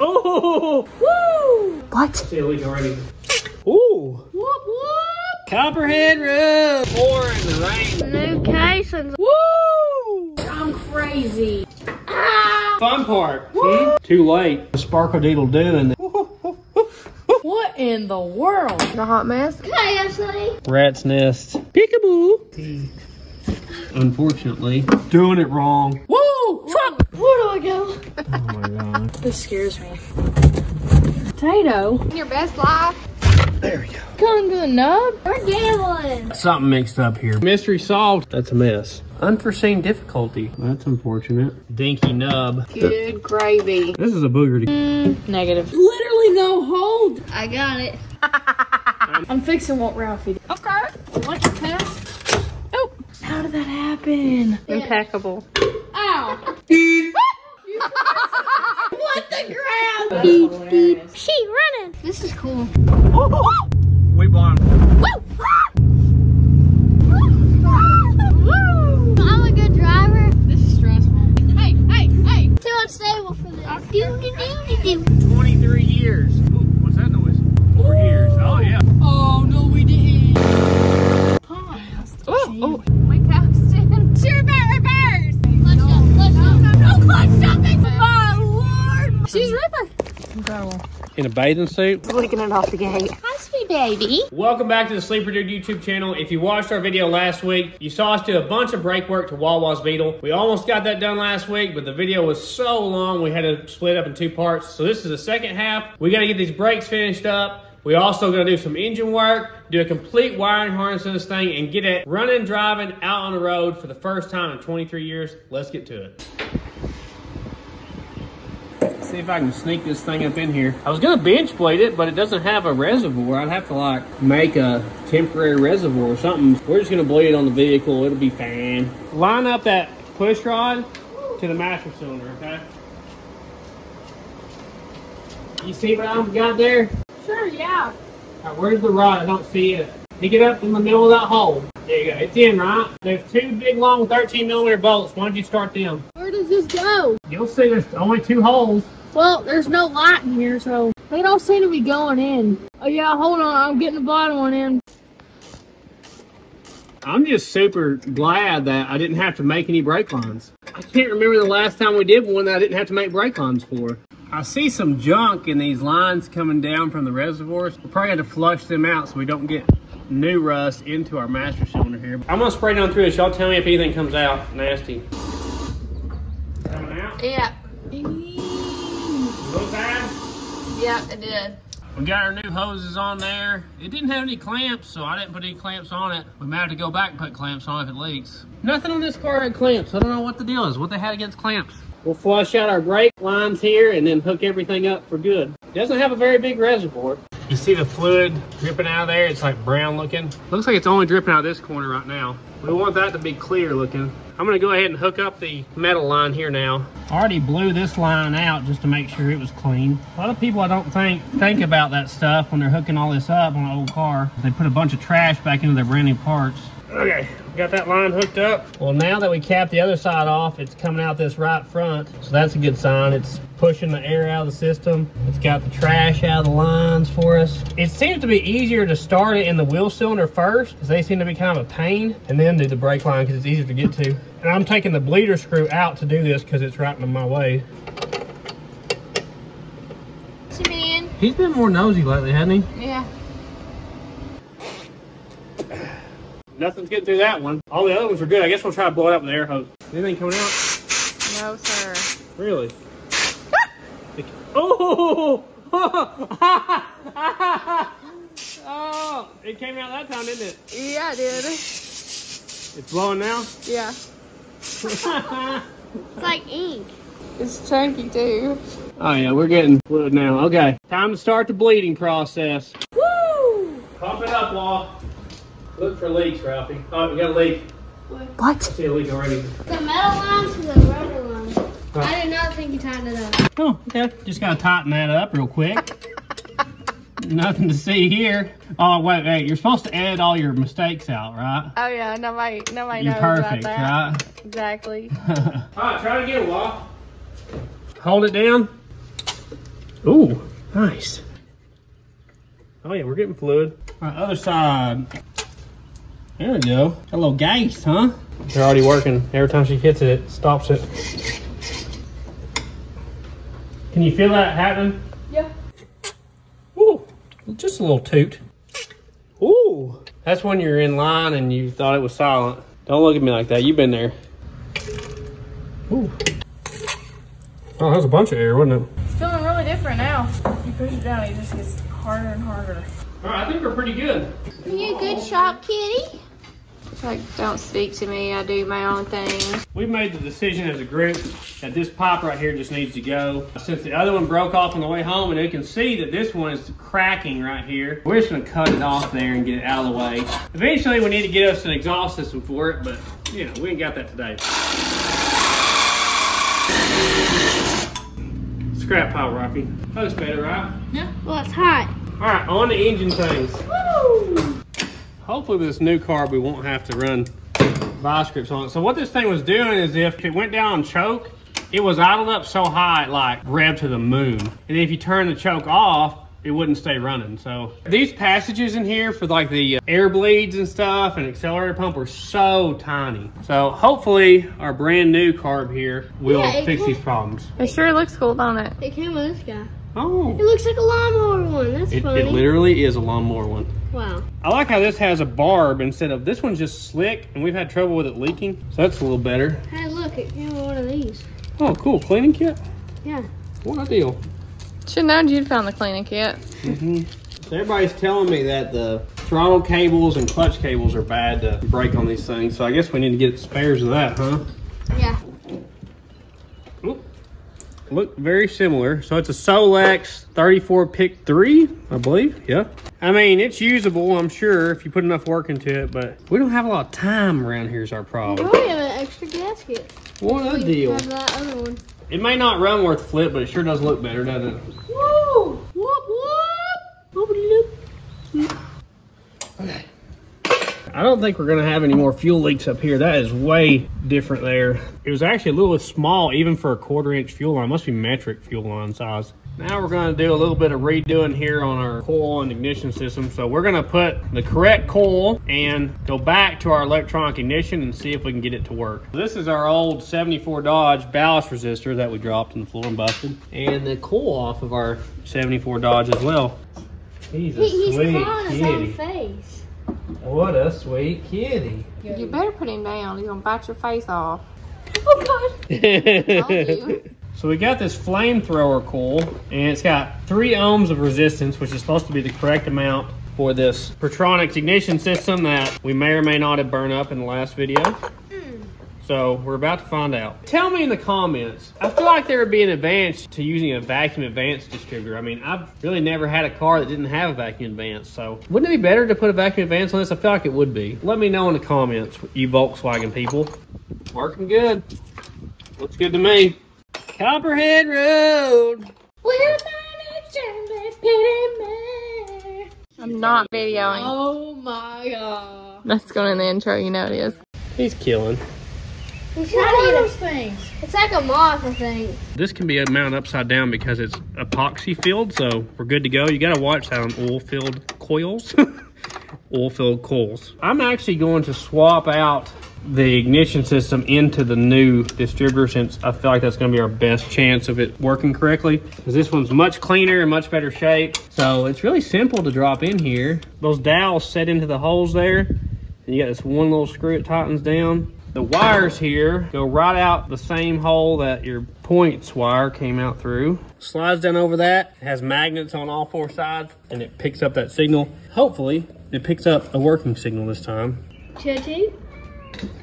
Oh! Woo! What? See a already. Ooh! Whoop whoop! Copperhead Road! Pouring the rain. New casings. Woo! I'm crazy. Ah! Fun part. See? Too late. The sparkle doodle doing. What in the world? The hot mess? Hey, Ashley. Rat's nest. Peekaboo. Unfortunately, doing it wrong. Woo! Truck! Where do I go? Oh my god. This scares me. Potato. Your best life. There we go. Going to the nub? We're gambling. Something mixed up here. Mystery solved. That's a mess. Unforeseen difficulty. That's unfortunate. Dinky nub. Good gravy. This is a booger. To mm, Negative. Literally no hold. I got it. I'm fixing what Ralphie did. Okay. Watch your pass. Oh. How did that happen? Impeccable. Ow. what the ground? Beep, beep. She running. This is cool. we bought 'em. I'm a good driver. This is stressful. Hey, hey, hey. Too unstable for this. Do, do, do, do, do. 23 years. Ooh, what's that noise? Four years. Oh, yeah. Oh, no, we didn't. Oh, oh. My cap's in. Sure, back go. No clutch stopping. My lord. She's Ripper. Incredible. In a bathing suit. Licking it off the gate. Hi, sweet baby. Welcome back to the Sleeper Dude YouTube channel. If you watched our video last week, you saw us do a bunch of brake work to Wawa's Beetle. We almost got that done last week, but the video was so long we had to split up in two parts. So this is the second half. We got to get these brakes finished up. We also gonna do some engine work, do a complete wiring harness to this thing, and get it running, driving out on the road for the first time in 23 years. Let's get to it. See if I can sneak this thing up in here. I was gonna bench blade it, but it doesn't have a reservoir. I'd have to like make a temporary reservoir or something. We're just gonna blade it on the vehicle. It'll be fine. Line up that push rod to the master cylinder, okay? You see what I've got there? Sure, yeah. All right, where's the rod? I don't see it. Pick it up in the middle of that hole. There you go. It's in, right? There's two big, long 13 millimeter bolts. Why don't you start them? Where does this go? You'll see there's only two holes. Well, there's no light in here, so they don't seem to be going in. Oh yeah, hold on, I'm getting the bottom one in. I'm just super glad that I didn't have to make any brake lines. I can't remember the last time we did one that I didn't have to make brake lines for. I see some junk in these lines coming down from the reservoirs. We'll probably have to flush them out so we don't get new rust into our master cylinder here. I'm gonna spray down through this. Y'all tell me if anything comes out nasty. Coming out? Yeah. Look bad? Yeah, it did. We got our new hoses on there. It didn't have any clamps, so I didn't put any clamps on it. We might have to go back and put clamps on if it leaks. Nothing on this car had clamps. I don't know what the deal is, what they had against clamps. We'll flush out our brake lines here and then hook everything up for good. It doesn't have a very big reservoir. You see the fluid dripping out of there? It's like brown looking. Looks like it's only dripping out this corner right now. We want that to be clear looking. I'm gonna go ahead and hook up the metal line here now. I already blew this line out just to make sure it was clean. A lot of people I don't think think about that stuff when they're hooking all this up on an old car. They put a bunch of trash back into their brand new parts. Okay, got that line hooked up. Well, now that we capped the other side off, it's coming out this right front. So that's a good sign. It's pushing the air out of the system. It's got the trash out of the lines for us. It seems to be easier to start it in the wheel cylinder first, because they seem to be kind of a pain, and then do the brake line because it's easier to get to. And I'm taking the bleeder screw out to do this because it's right in my way. See, man. He's been more nosy lately, hasn't he? Yeah. Nothing's getting through that one. All the other ones are good. I guess we'll try to blow it up with an air hose. Anything coming out? No, sir. Really? oh! oh! It came out that time, didn't it? Yeah, it did. It's blowing now? Yeah. It's like ink. It's chunky too. oh yeah, we're getting fluid now. Okay, time to start the bleeding process. Woo! Pump it up, Law. Look for leaks, Ralphie. Oh, we got a leak. What? I see a leak already. The metal lines to the rubber lines. I did not think you tightened it up. Oh, okay. Just gotta tighten that up real quick. Nothing to see here. Oh, wait, wait. You're supposed to edit all your mistakes out, right? Oh yeah, nobody, nobody You're knows perfect, about that. right? Exactly. all right, try to get it again, Wall. Hold it down. Ooh, nice. Oh yeah, we're getting fluid. All right, other side. There we go. Got a little gas, huh? They're already working. Every time she hits it, it stops it. Can you feel that happening? Yeah. Ooh, just a little toot. Ooh, that's when you're in line and you thought it was silent. Don't look at me like that. You've been there. Ooh. Oh, that was a bunch of air, wasn't it? It's feeling really different now. You push it down, it just gets harder and harder. All right, I think we're pretty good. Are you a good shop kitty? Like, don't speak to me. I do my own thing. We made the decision as a group that this pipe right here just needs to go. Since the other one broke off on the way home and you can see that this one is cracking right here, we're just gonna cut it off there and get it out of the way. Eventually we need to get us an exhaust system for it, but you know, we ain't got that today. Scrap pile, Rocky. That's better, right? Yeah. Well, it's hot. All right, on the engine things. Hopefully with this new carb, we won't have to run vice grips on it. So what this thing was doing is if it went down on choke, it was idled up so high, it like revved to the moon. And if you turn the choke off, it wouldn't stay running. So these passages in here for like the uh, air bleeds and stuff and accelerator pump are so tiny. So hopefully our brand new carb here will Yeah, fix can- these problems. It sure looks cool, don't it? It came with this guy. Oh, It looks like a lawnmower one. That's it, funny. it literally is a lawnmower one. Wow. I like how this has a barb instead of this one's just slick and we've had trouble with it leaking. So that's a little better. Hey, look, it came with one of these. Oh, cool. Cleaning kit? Yeah. What a deal. Should known you'd found the cleaning kit. hmm So everybody's telling me that the throttle cables and clutch cables are bad to break on these things. So I guess we need to get spares of that, huh? Yeah. Look very similar. So it's a Solex 34 PICT 3, I believe. Yeah. I mean, it's usable, I'm sure, if you put enough work into it, but we don't have a lot of time around here is our problem. We have an extra gasket. What a deal. Have that other one. It may not run worth a flip, but it sure does look better, doesn't it? Woo! Whoop whoop! Okay. I don't think we're gonna have any more fuel leaks up here. That is way different there. It was actually a little small even for a quarter inch fuel line. Must be metric fuel line size. Now we're gonna do a little bit of redoing here on our coil and ignition system. So we're gonna put the correct coil and go back to our electronic ignition and see if we can get it to work. This is our old 74 Dodge ballast resistor that we dropped in the floor and busted. And the coil off of our 74 Dodge as well. He's a He, he's sweet clawing his own kitty. Face. What a sweet kitty. You better put him down. He's gonna bite your face off. Oh god. So we got this flamethrower coil and it's got three ohms of resistance, which is supposed to be the correct amount for this Pertronix ignition system that we may or may not have burned up in the last video. So we're about to find out. Tell me in the comments. I feel like there would be an advantage to using a vacuum advance distributor. I mean, I've really never had a car that didn't have a vacuum advance. So wouldn't it be better to put a vacuum advance on this? I feel like it would be. Let me know in the comments, you Volkswagen people. Working good. Looks good to me. Copperhead Road. Well, my name's Charlie I'm not videoing. Oh my god. That's going in the intro. You know it is. He's killing. He's trying to get things? It's like a moth, I think. This can be mounted upside down because it's epoxy filled, so we're good to go. You gotta watch that on oil filled coils. oil filled coils. I'm actually going to swap out the ignition system into the new distributor since I feel like that's gonna be our best chance of it working correctly. Because this one's much cleaner and much better shape. So it's really simple to drop in here. Those dowels set into the holes there. And you got this one little screw it tightens down. The wires here go right out the same hole that your points wire came out through. Slides down over that, has magnets on all four sides, and it picks up that signal. Hopefully, it picks up a working signal this time. Chitty.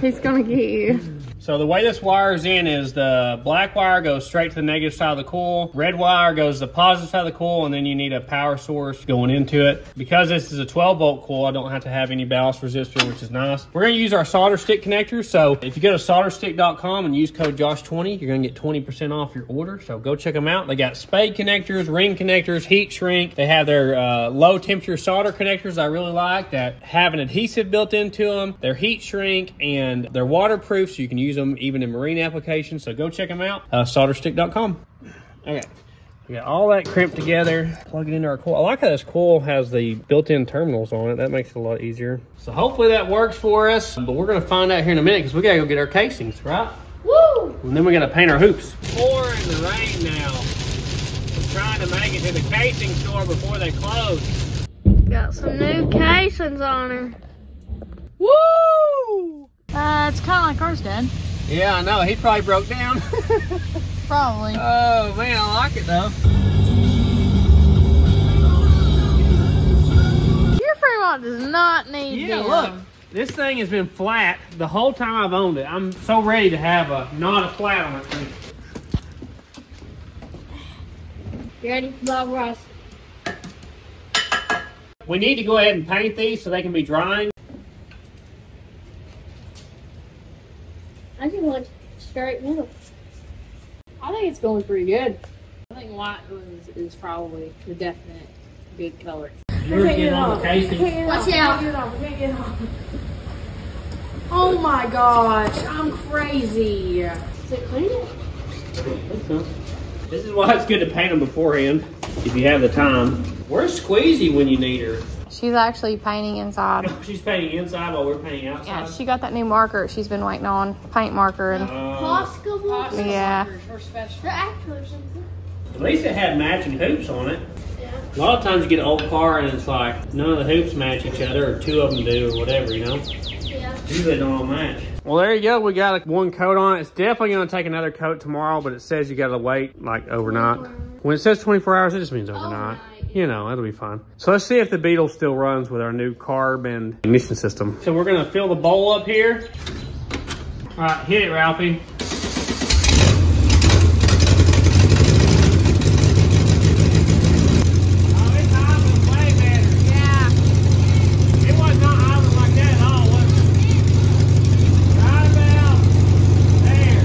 He's gonna get you. So the way this wires in is the black wire goes straight to the negative side of the coil. Red wire goes to the positive side of the coil, and then you need a power source going into it. Because this is a 12 volt coil, I don't have to have any ballast resistor, which is nice. We're gonna use our Solderstick connectors. So if you go to solderstick.com and use code Josh20, you're gonna get 20% off your order. So go check them out. They got spade connectors, ring connectors, heat shrink. They have their uh, low temperature solder connectors I really like that have an adhesive built into them. They're heat shrink and they're waterproof, so you can use them even in marine applications. So go check them out. Uh, solderstick.com. Okay. We got all that crimped together, plug it into our coil. I like how this coil has the built-in terminals on it. That makes it a lot easier. So hopefully that works for us, but we're gonna find out here in a minute because we gotta go get our casings, right? Woo! And then we gotta paint our hoops. Pouring the rain now. We're trying to make it to the casing store before they close. Got some new casings on her. Woo! Uh, it's kind of like ours, Dad. Yeah, I know. He probably broke down. Probably. oh man, I like it though. Your Fremont does not need Yeah, them. look. Uh, this thing has been flat the whole time I've owned it. I'm so ready to have a not a flat on it. thing. You ready? Bob Ross. We need to go ahead and paint these so they can be drying. I just want straight middle. I think it's going pretty good. I think white was, is probably the definite good color. You're getting on the casing. Watch out. Oh my gosh, I'm crazy. Is it clean? This is why it's good to paint them beforehand if you have the time. Where's Squeezy when you need her? She's actually painting inside. She's painting inside while we're painting outside. Yeah, she got that new marker she's been waiting on, paint marker, and Uh, Possible. yeah. The actual or something. at least it had matching hoops on it. Yeah. A lot of times you get an old car and it's like none of the hoops match each other, or two of them do, or whatever, you know. Yeah. Usually all match. Well, there you go. We got a, one coat on. It's definitely going to take another coat tomorrow, but it says you got to wait like overnight. When it says 24 hours, it just means overnight. Overnight. You know, it'll be fine. So let's see if the Beetle still runs with our new carb and ignition system. So we're going to fill the bowl up here. All right, hit it, Ralphie. Oh, it's idling way better. Yeah. It was not idling like that at all, was it? Right about there.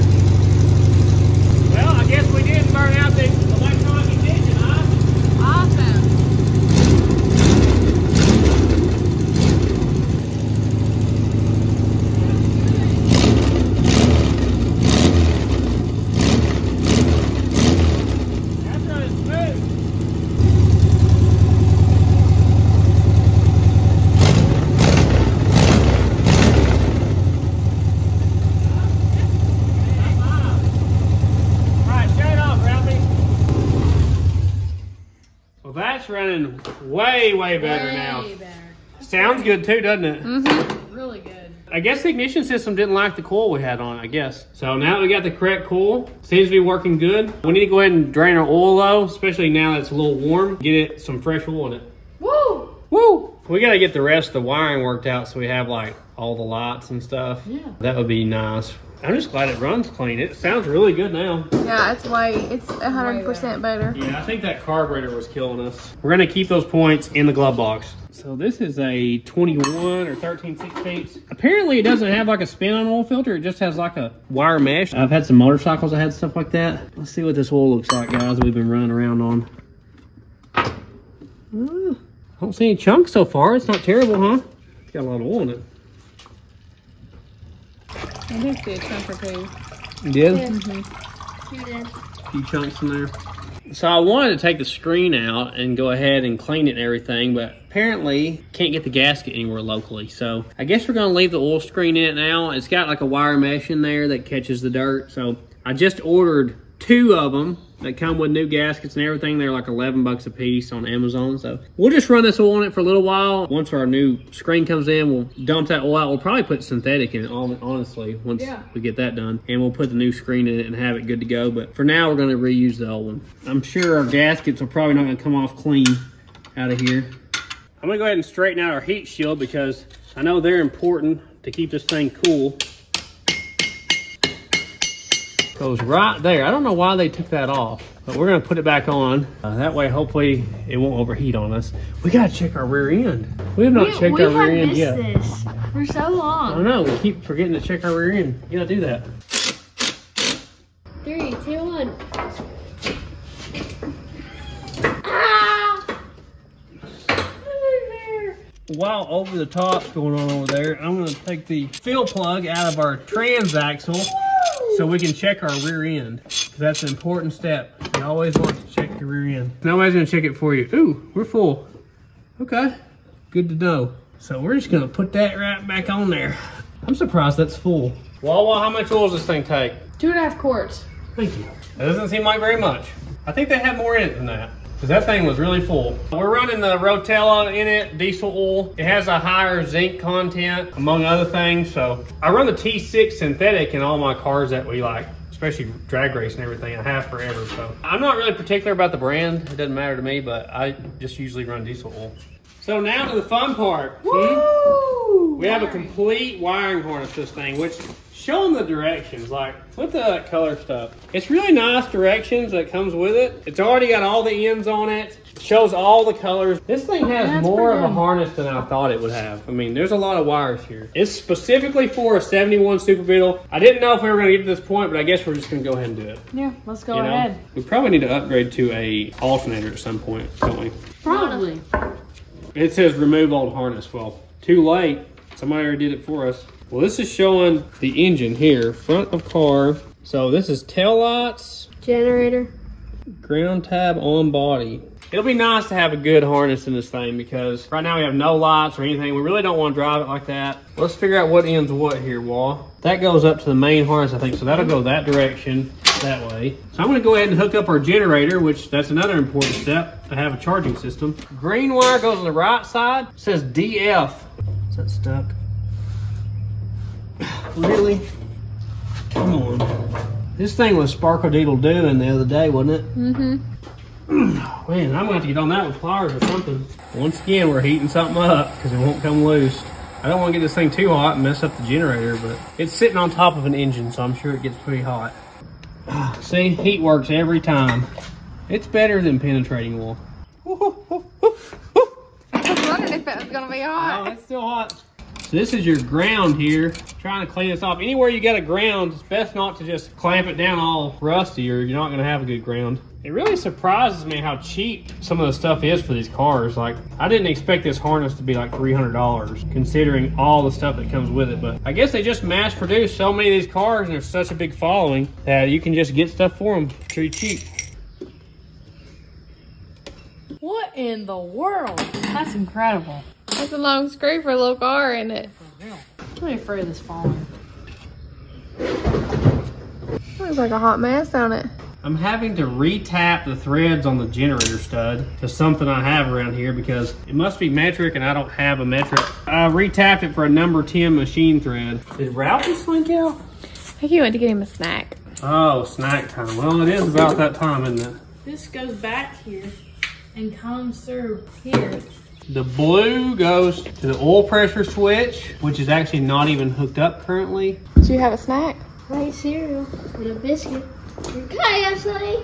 Well, I guess we did burn out the electronic ignition, huh? Awesome. That's running smooth. Right, shut it off, Ralphie. Well, that's running way, way better now. Better. Sounds good too, doesn't it? Mm-hmm. Really good. I guess the ignition system didn't like the coil we had on, it, I guess. So now that we got the correct coil, seems to be working good. We need to go ahead and drain our oil though, especially now that it's a little warm. Get it some fresh oil in it. Woo! Woo! We gotta get the rest of the wiring worked out so we have like all the lights and stuff. Yeah. That would be nice. I'm just glad it runs clean. It sounds really good now. Yeah, it's way, it's 100% better. Yeah, I think that carburetor was killing us. We're gonna keep those points in the glove box. So this is a 21 or 13 16 Apparently it doesn't have like a spin-on oil filter. It just has like a wire mesh. I've had some motorcycles that had stuff like that. Let's see what this oil looks like, guys, we've been running around on. Uh, I don't see any chunks so far. It's not terrible, huh? It's got a lot of oil in it. I do see a chunk or two. Yeah. You did. few mm-hmm. chunks in there. So I wanted to take the screen out and go ahead and clean it and everything, but apparently can't get the gasket anywhere locally. So I guess we're gonna leave the oil screen in it now. It's got like a wire mesh in there that catches the dirt. So I just ordered two of them that come with new gaskets and everything. They're like 11 bucks a piece on Amazon. So we'll just run this oil in it for a little while. Once our new screen comes in, we'll dump that oil out. We'll probably put synthetic in it, honestly, once Yeah. we get that done. And we'll put the new screen in it and have it good to go. But for now, we're going to reuse the old one. I'm sure our gaskets are probably not going to come off clean out of here. I'm going to go ahead and straighten out our heat shield because I know they're important to keep this thing cool. Goes right there. I don't know why they took that off, but we're going to put it back on. Uh, that way, hopefully, it won't overheat on us. We got to check our rear end. We have not we checked we our rear end missed yet. this for so long. I know. We keep forgetting to check our rear end. You gotta do that. Three, two, one. Ah! While over the top's going on over there, I'm gonna take the fill plug out of our transaxle so we can check our rear end. That's an important step You always want to check your rear end. Nobody's gonna check it for you. Ooh, we're full. Okay, good to know. So we're just gonna put that right back on there. I'm surprised that's full. Wawa, how much oil does this thing take? Two and a half quarts. Thank you. That doesn't seem like very much. I think they have more in it than that. Because that thing was really full. We're running the Rotella in it, diesel oil. It has a higher zinc content, among other things. So I run the T6 synthetic in all my cars that we like, especially drag race and everything. I have forever. So I'm not really particular about the brand. It doesn't matter to me, but I just usually run diesel oil. So now to the fun part. Hmm? Woo! We have a complete wiring harness this thing, which show them the directions. Like, look the color stuff. It's really nice directions that comes with it. It's already got all the ends on it. Shows all the colors. This thing has That's more of a harness than I thought it would have. I mean, there's a lot of wires here. It's specifically for a 71 Super Beetle. I didn't know if we were gonna get to this point, but I guess we're just gonna go ahead and do it. Yeah, let's go you know? ahead. We probably need to upgrade to a alternator at some point, don't we? Probably. It says remove old harness. Well, too late. Somebody already did it for us. Well, this is showing the engine here, front of car. So this is tail lights, Generator. ground tab on body. It'll be nice to have a good harness in this thing because right now we have no lights or anything. We really don't want to drive it like that. Let's figure out what ends what here, Wall. That goes up to the main harness, I think. So that'll go that direction, that way. So I'm gonna go ahead and hook up our generator, which that's another important step to have a charging system. Green wire goes on the right side. It says DF. Is that stuck? Really? Come on. This thing was Sparkle Doodle doing the other day, wasn't it? Mm-hmm. Man, I'm gonna have to get on that with pliers or something. Once again, we're heating something up because it won't come loose. I don't want to get this thing too hot and mess up the generator, but it's sitting on top of an engine, so I'm sure it gets pretty hot. See, heat works every time. It's better than penetrating wool. I was wondering if it was gonna be Oh, hot. it's still hot. So this is your ground here. Trying to clean this off. Anywhere you got a ground, it's best not to just clamp it down all rusty or you're not gonna have a good ground. It really surprises me how cheap some of the stuff is for these cars. Like, I didn't expect this harness to be like $300 considering all the stuff that comes with it. But I guess they just mass produce so many of these cars and there's such a big following that you can just get stuff for them pretty cheap. What in the world? That's incredible. That's a long screw for a little car, isn't it? I'm really afraid of this falling. Looks like a hot mess, don't it? I'm having to re-tap the threads on the generator stud to something I have around here because it must be metric and I don't have a metric. I re-tapped it for a number 10 machine thread. Did Ralphie slink out? I think he went to get him a snack. Oh, snack time. Well, it is about that time, isn't it? This goes back here and comes through here. The blue goes to the oil pressure switch, which is actually not even hooked up currently. Do you have a snack? I eat cereal and a biscuit. Can I have something?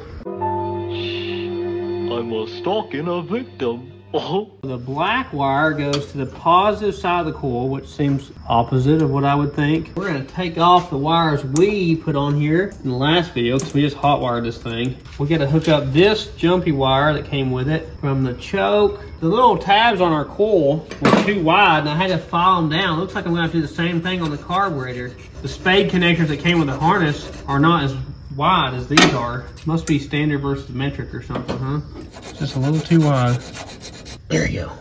I'm a stalking a victim. Oh. The black wire goes to the positive side of the coil, which seems opposite of what I would think. We're gonna take off the wires we put on here in the last video because we just hot wired this thing. We gotta hook up this jumpy wire that came with it from the choke. The little tabs on our coil were too wide and I had to file them down. Looks like I'm gonna have to do the same thing on the carburetor. The spade connectors that came with the harness are not as wide as these are. Must be standard versus metric or something, huh? It's just a little too wide. There you go.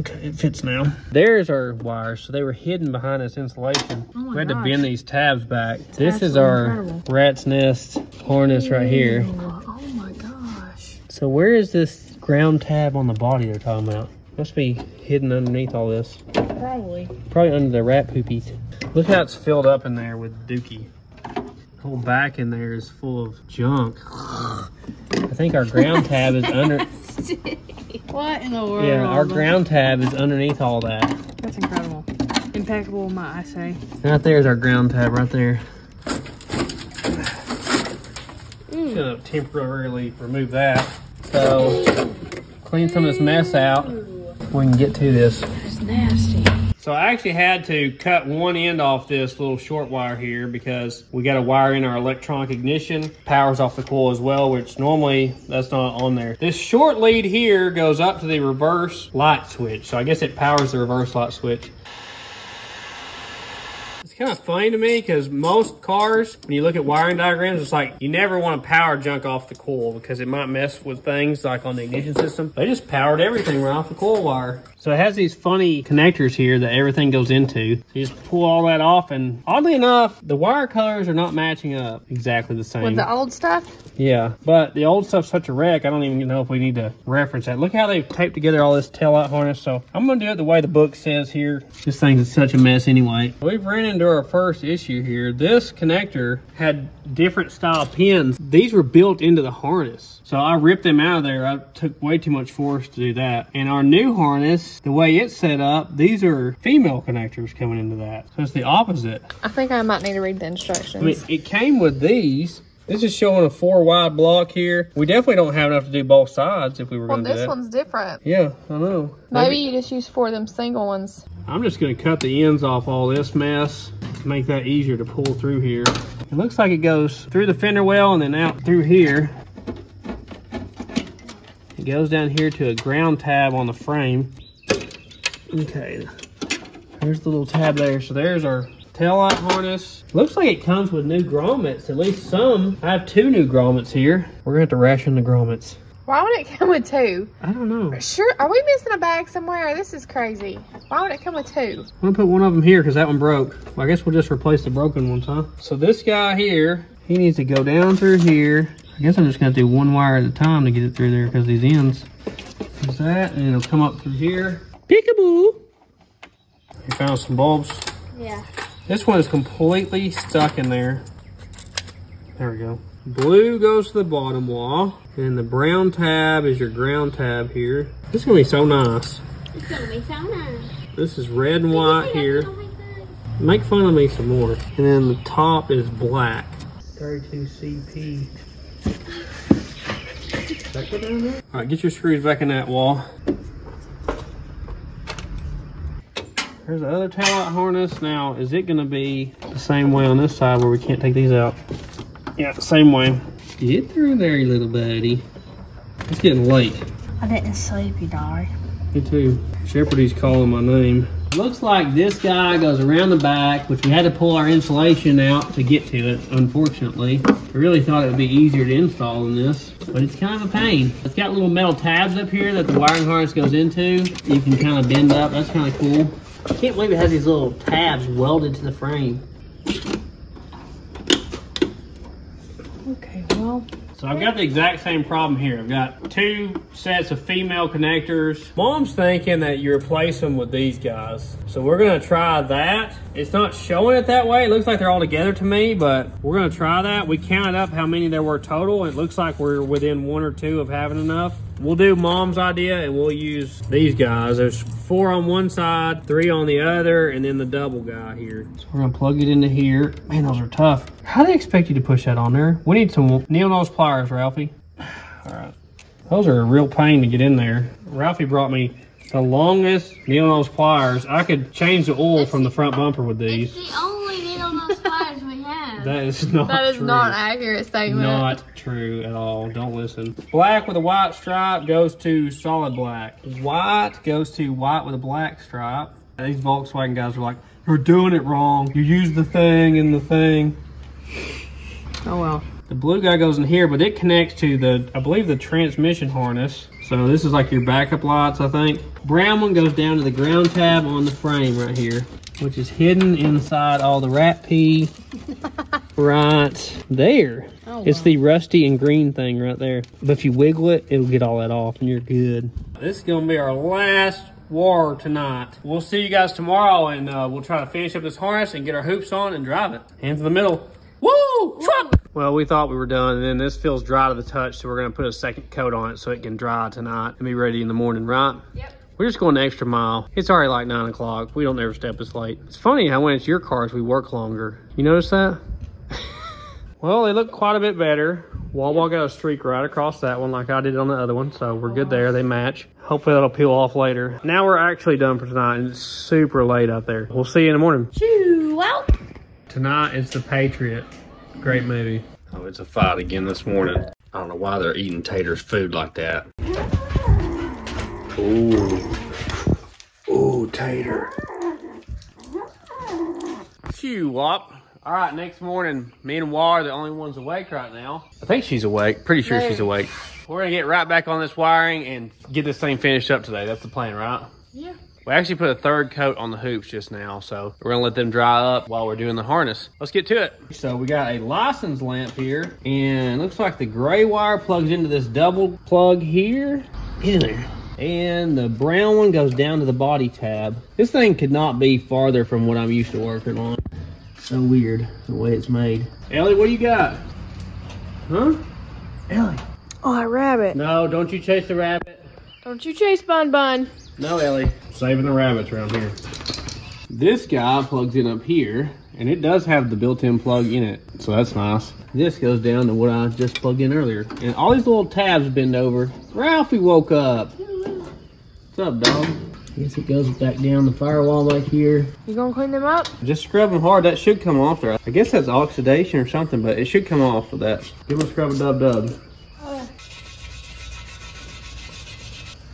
Okay, it fits now. There's our wires, so they were hidden behind this insulation. Oh my we had to bend these tabs back. This is our incredible. rat's nest harness right here. Oh my gosh. So where is this ground tab on the body they're talking about? Must be hidden underneath all this. Probably. Probably under the rat poopies. Look how it's filled up in there with dookie. The whole back in there is full of junk. I think our ground tab is under. What in the world? Yeah, our ground tab is underneath all that. That's incredible. Impeccable, might I say. Right there's our ground tab right there. Mm. Gonna temporarily remove that. So clean some of this mess out. We can get to this. That's nasty. So I actually had to cut one end off this little short wire here because we got to wire in our electronic ignition. Powers off the coil as well, which normally that's not on there. This short lead here goes up to the reverse light switch. So I guess it powers the reverse light switch. It's kind of funny to me because most cars, when you look at wiring diagrams, it's like you never want to power junk off the coil because it might mess with things like on the ignition system. They just powered everything right off the coil wire. So it has these funny connectors here that everything goes into. So you just pull all that off and oddly enough, the wire colors are not matching up exactly the same. With the old stuff? Yeah, but the old stuff's such a wreck, I don't even know if we need to reference that. Look how they've taped together all this tail light harness. So I'm gonna do it the way the book says here. This thing's such a mess anyway. We've ran into our first issue here. This connector had different style pins. These were built into the harness. So I ripped them out of there. I took way too much force to do that. And our new harness, the way it's set up, these are female connectors coming into that. So it's the opposite. I think I might need to read the instructions. I mean, it came with these. This is showing a four wide block here. We definitely don't have enough to do both sides if we were well, going to do this one's different. Yeah, I know. Maybe you just use four of them single ones. I'm just going to cut the ends off all this mess to make that easier to pull through here. It looks like it goes through the fender well and then out through here. It goes down here to a ground tab on the frame. Okay, there's the little tab there. So there's our tail light harness. Looks like it comes with new grommets, at least some. I have two new grommets here. We're gonna have to ration the grommets. Why would it come with two? I don't know. Sure, are we missing a bag somewhere? This is crazy. Why would it come with two? I'm gonna put one of them here because that one broke. Well, I guess we'll just replace the broken ones, huh? So this guy here, he needs to go down through here. I guess I'm just gonna do one wire at a time to get it through there because these ends. There's that, and it'll come up through here. Peekaboo! You found some bulbs. Yeah. This one is completely stuck in there. There we go. Blue goes to the bottom wall, and the brown tab is your ground tab here. This is gonna be so nice. It's gonna be so nice. This is red and white here. Make fun of me some more. And then the top is black. 32CP. All right, get your screws back in that wall. There's the other taillight harness. Now, is it gonna be the same way on this side where we can't take these out? Yeah, same way. Get through there, you little buddy. It's getting late. I didn't sleep, you dog. Me too. Shepherdy's calling my name. Looks like this guy goes around the back, which we had to pull our insulation out to get to it, unfortunately. I really thought it would be easier to install than this, but it's kind of a pain. It's got little metal tabs up here that the wiring harness goes into. You can kind of bend up. That's kind of cool. I can't believe it has these little tabs welded to the frame. Okay, well, So I've got the exact same problem here. I've got two sets of female connectors. Mom's thinking that you replace them with these guys. So we're gonna try that. It's not showing it that way. It looks like they're all together to me, but we're gonna try that. We counted up how many there were total. It looks like we're within one or two of having enough. We'll do mom's idea and we'll use these guys. There's four on one side, three on the other, and then the double guy here. So we're gonna plug it into here. Man, those are tough. How do they expect you to push that on there? We need some needle nose pliers, Ralphie. All right. Those are a real pain to get in there. Ralphie brought me the longest needle nose pliers. I could change the oil from the front bumper with It's these. the only needle nose pliers we have. That is not that is true. not an accurate statement. Not true at all. Don't listen. Black with a white stripe goes to solid black. White goes to white with a black stripe. These Volkswagen guys are like, you're doing it wrong. You use the thing and the thing. Oh well. The blue guy goes in here, but it connects to the, I believe, the transmission harness. So this is like your backup lights, I think. Brown one goes down to the ground tab on the frame right here, which is hidden inside all the rat pee right there. Oh, It's wow. the rusty and green thing right there. But if you wiggle it, it'll get all that off and you're good. This is gonna be our last war tonight. We'll see you guys tomorrow and uh, we'll try to finish up this harness and get our hoops on and drive it. Hands in the middle. Woo! Trump! Well, we thought we were done and then this feels dry to the touch, so we're gonna put a second coat on it so it can dry tonight and be ready in the morning, right? Yep. We're just going the extra mile. It's already like nine o'clock. We don't ever step this late. It's funny how when it's your cars, we work longer. You notice that? well, they look quite a bit better. Wawa got a streak right across that one like I did on the other one, so we're good there. They match. Hopefully that'll peel off later. Now we're actually done for tonight, and it's super late out there. We'll see you in the morning. Shoo, out. Tonight is The Patriot. Great movie. Oh, it's a fight again this morning. I don't know why they're eating Tater's food like that. Ooh. Ooh, Tater. Phew, wop. All right, next morning, me and War are the only ones awake right now. I think she's awake. Pretty sure she's awake. We're gonna get right back on this wiring and get this thing finished up today. That's the plan, right? Yeah. We actually put a third coat on the hoops just now, so we're gonna let them dry up while we're doing the harness. Let's get to it. So we got a license lamp here, and it looks like the gray wire plugs into this double plug here. Get in there. And the brown one goes down to the body tab. This thing could not be farther from what I'm used to working on. So weird, the way it's made. Ellie, what do you got? Huh? Ellie. Oh, a rabbit. No, don't you chase the rabbit. Don't you chase Bun Bun. No, Ellie. Saving the rabbits around here. This guy plugs in up here, and it does have the built-in plug in it, so that's nice. This goes down to what I just plugged in earlier. And all these little tabs bend over. Ralphie woke up. What's up, dog? I guess it goes back down the firewall back here. You gonna clean them up? Just scrub them hard. That should come off there. I guess that's oxidation or something, but it should come off with that. Give them a scrub a dub dub. I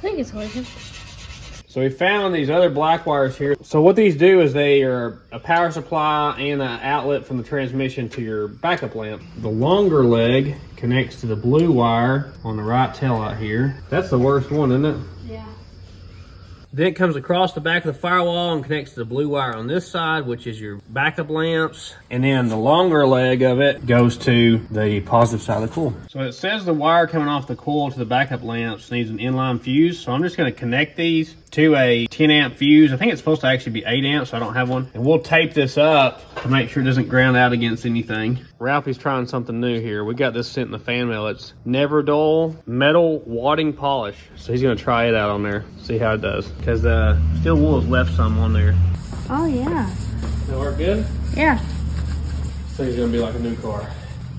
think it's working. So we found these other black wires here. So what these do is they are a power supply and an outlet from the transmission to your backup lamp. The longer leg connects to the blue wire on the right tail light here. That's the worst one, isn't it? Yeah. Then it comes across the back of the firewall and connects to the blue wire on this side, which is your backup lamps. And then the longer leg of it goes to the positive side of the coil. So it says the wire coming off the coil to the backup lamps needs an inline fuse. So I'm just gonna connect these to a 10 amp fuse. I think it's supposed to actually be 8 amps, so I don't have one. And we'll tape this up to make sure it doesn't ground out against anything. Ralphie's trying something new here. We got this sent in the fan mail. It's Never Dull Metal Wadding Polish. So he's gonna try it out on there, see how it does. Cause the steel wool has left some on there. Oh, yeah. That work good? Yeah. So he's gonna be like a new car.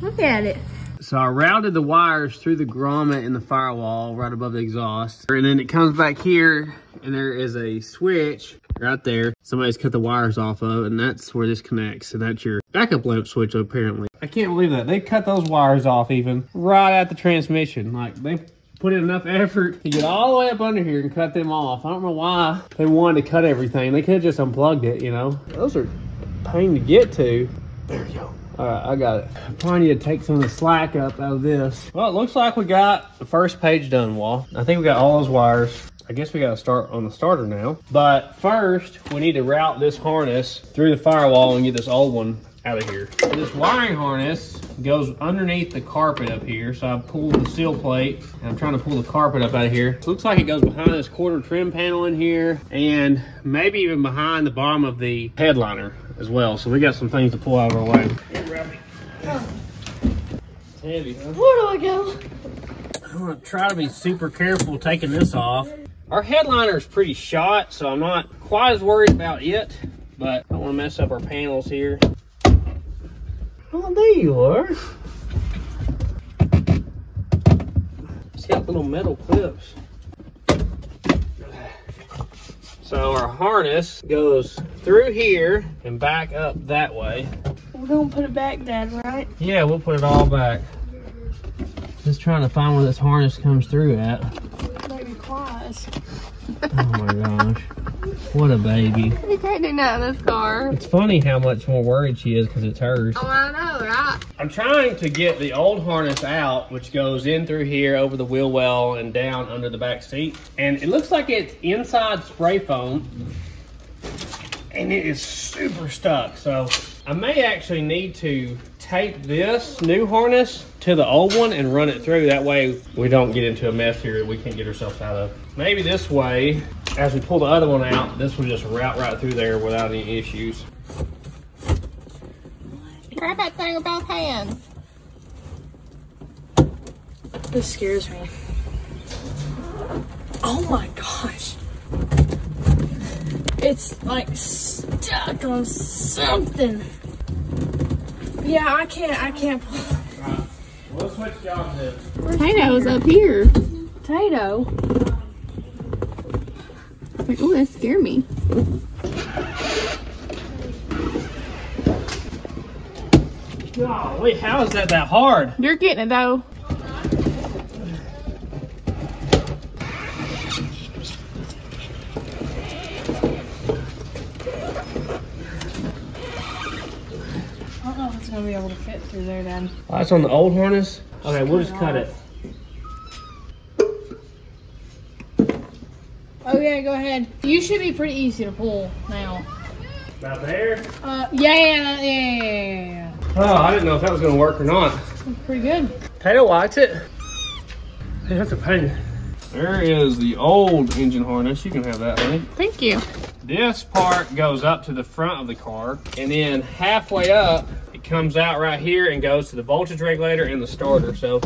Look at it. So I routed the wires through the grommet in the firewall right above the exhaust. And then it comes back here and there is a switch right there. Somebody's cut the wires off of and that's where this connects. And that's your backup lamp switch apparently. I can't believe that. They cut those wires off even right at the transmission. Like they put in enough effort to get all the way up under here and cut them off. I don't know why they wanted to cut everything. They could have just unplugged it, you know. Those are pain to get to. There you go. All right, I got it. Need to take some of the slack up out of this. Well, it looks like we got the first page done, Wall. I think we got all those wires. I guess we got to start on the starter now. But first, we need to route this harness through the firewall and get this old one out of here. This wiring harness goes underneath the carpet up here. So I pulled the seal plate and I'm trying to pull the carpet up out of here. Looks like it goes behind this quarter trim panel in here and maybe even behind the bottom of the headliner as well. So we got some things to pull out of our way. It's heavy, huh? Where do I go? I'm gonna try to be super careful taking this off. Our headliner is pretty shot, so I'm not quite as worried about it, but I don't wanna mess up our panels here. Oh, there you are. It's got little metal clips. So our harness goes through here and back up that way. We're gonna put it back, Dad, right? Yeah, we'll put it all back. Just trying to find where this harness comes through at. Maybe twice. Oh my gosh. What a baby. You can't do nothing in this car. It's funny how much more worried she is because it's hers. Oh, I know, right? I'm trying to get the old harness out, which goes in through here over the wheel well and down under the back seat. And it looks like it's inside spray foam and it is super stuck. So I may actually need to tape this new harness to the old one and run it through. That way we don't get into a mess here that we can't get ourselves out of. Maybe this way, as we pull the other one out, this will just route right through there without any issues. Grab that thing with both hands. This scares me. Oh my gosh. It's like stuck on something. Yeah, I can't, I can't pull. We'll switch jobs then. Potatoes up here. Potato. Like, oh, that scared me. Golly, how is that that hard? You're getting it though. Gonna be able to fit through there then. Oh, that's on the old harness? Okay, we'll just cut it. Oh yeah, go ahead. You should be pretty easy to pull now. About there? Uh, yeah, yeah, yeah, yeah, yeah, yeah. Oh, I didn't know if that was gonna work or not. That's pretty good. Tato likes it. Hey, that's a pain. There is the old engine harness. You can have that, honey. Thank you. This part goes up to the front of the car, and then halfway up, it comes out right here and goes to the voltage regulator and the starter. So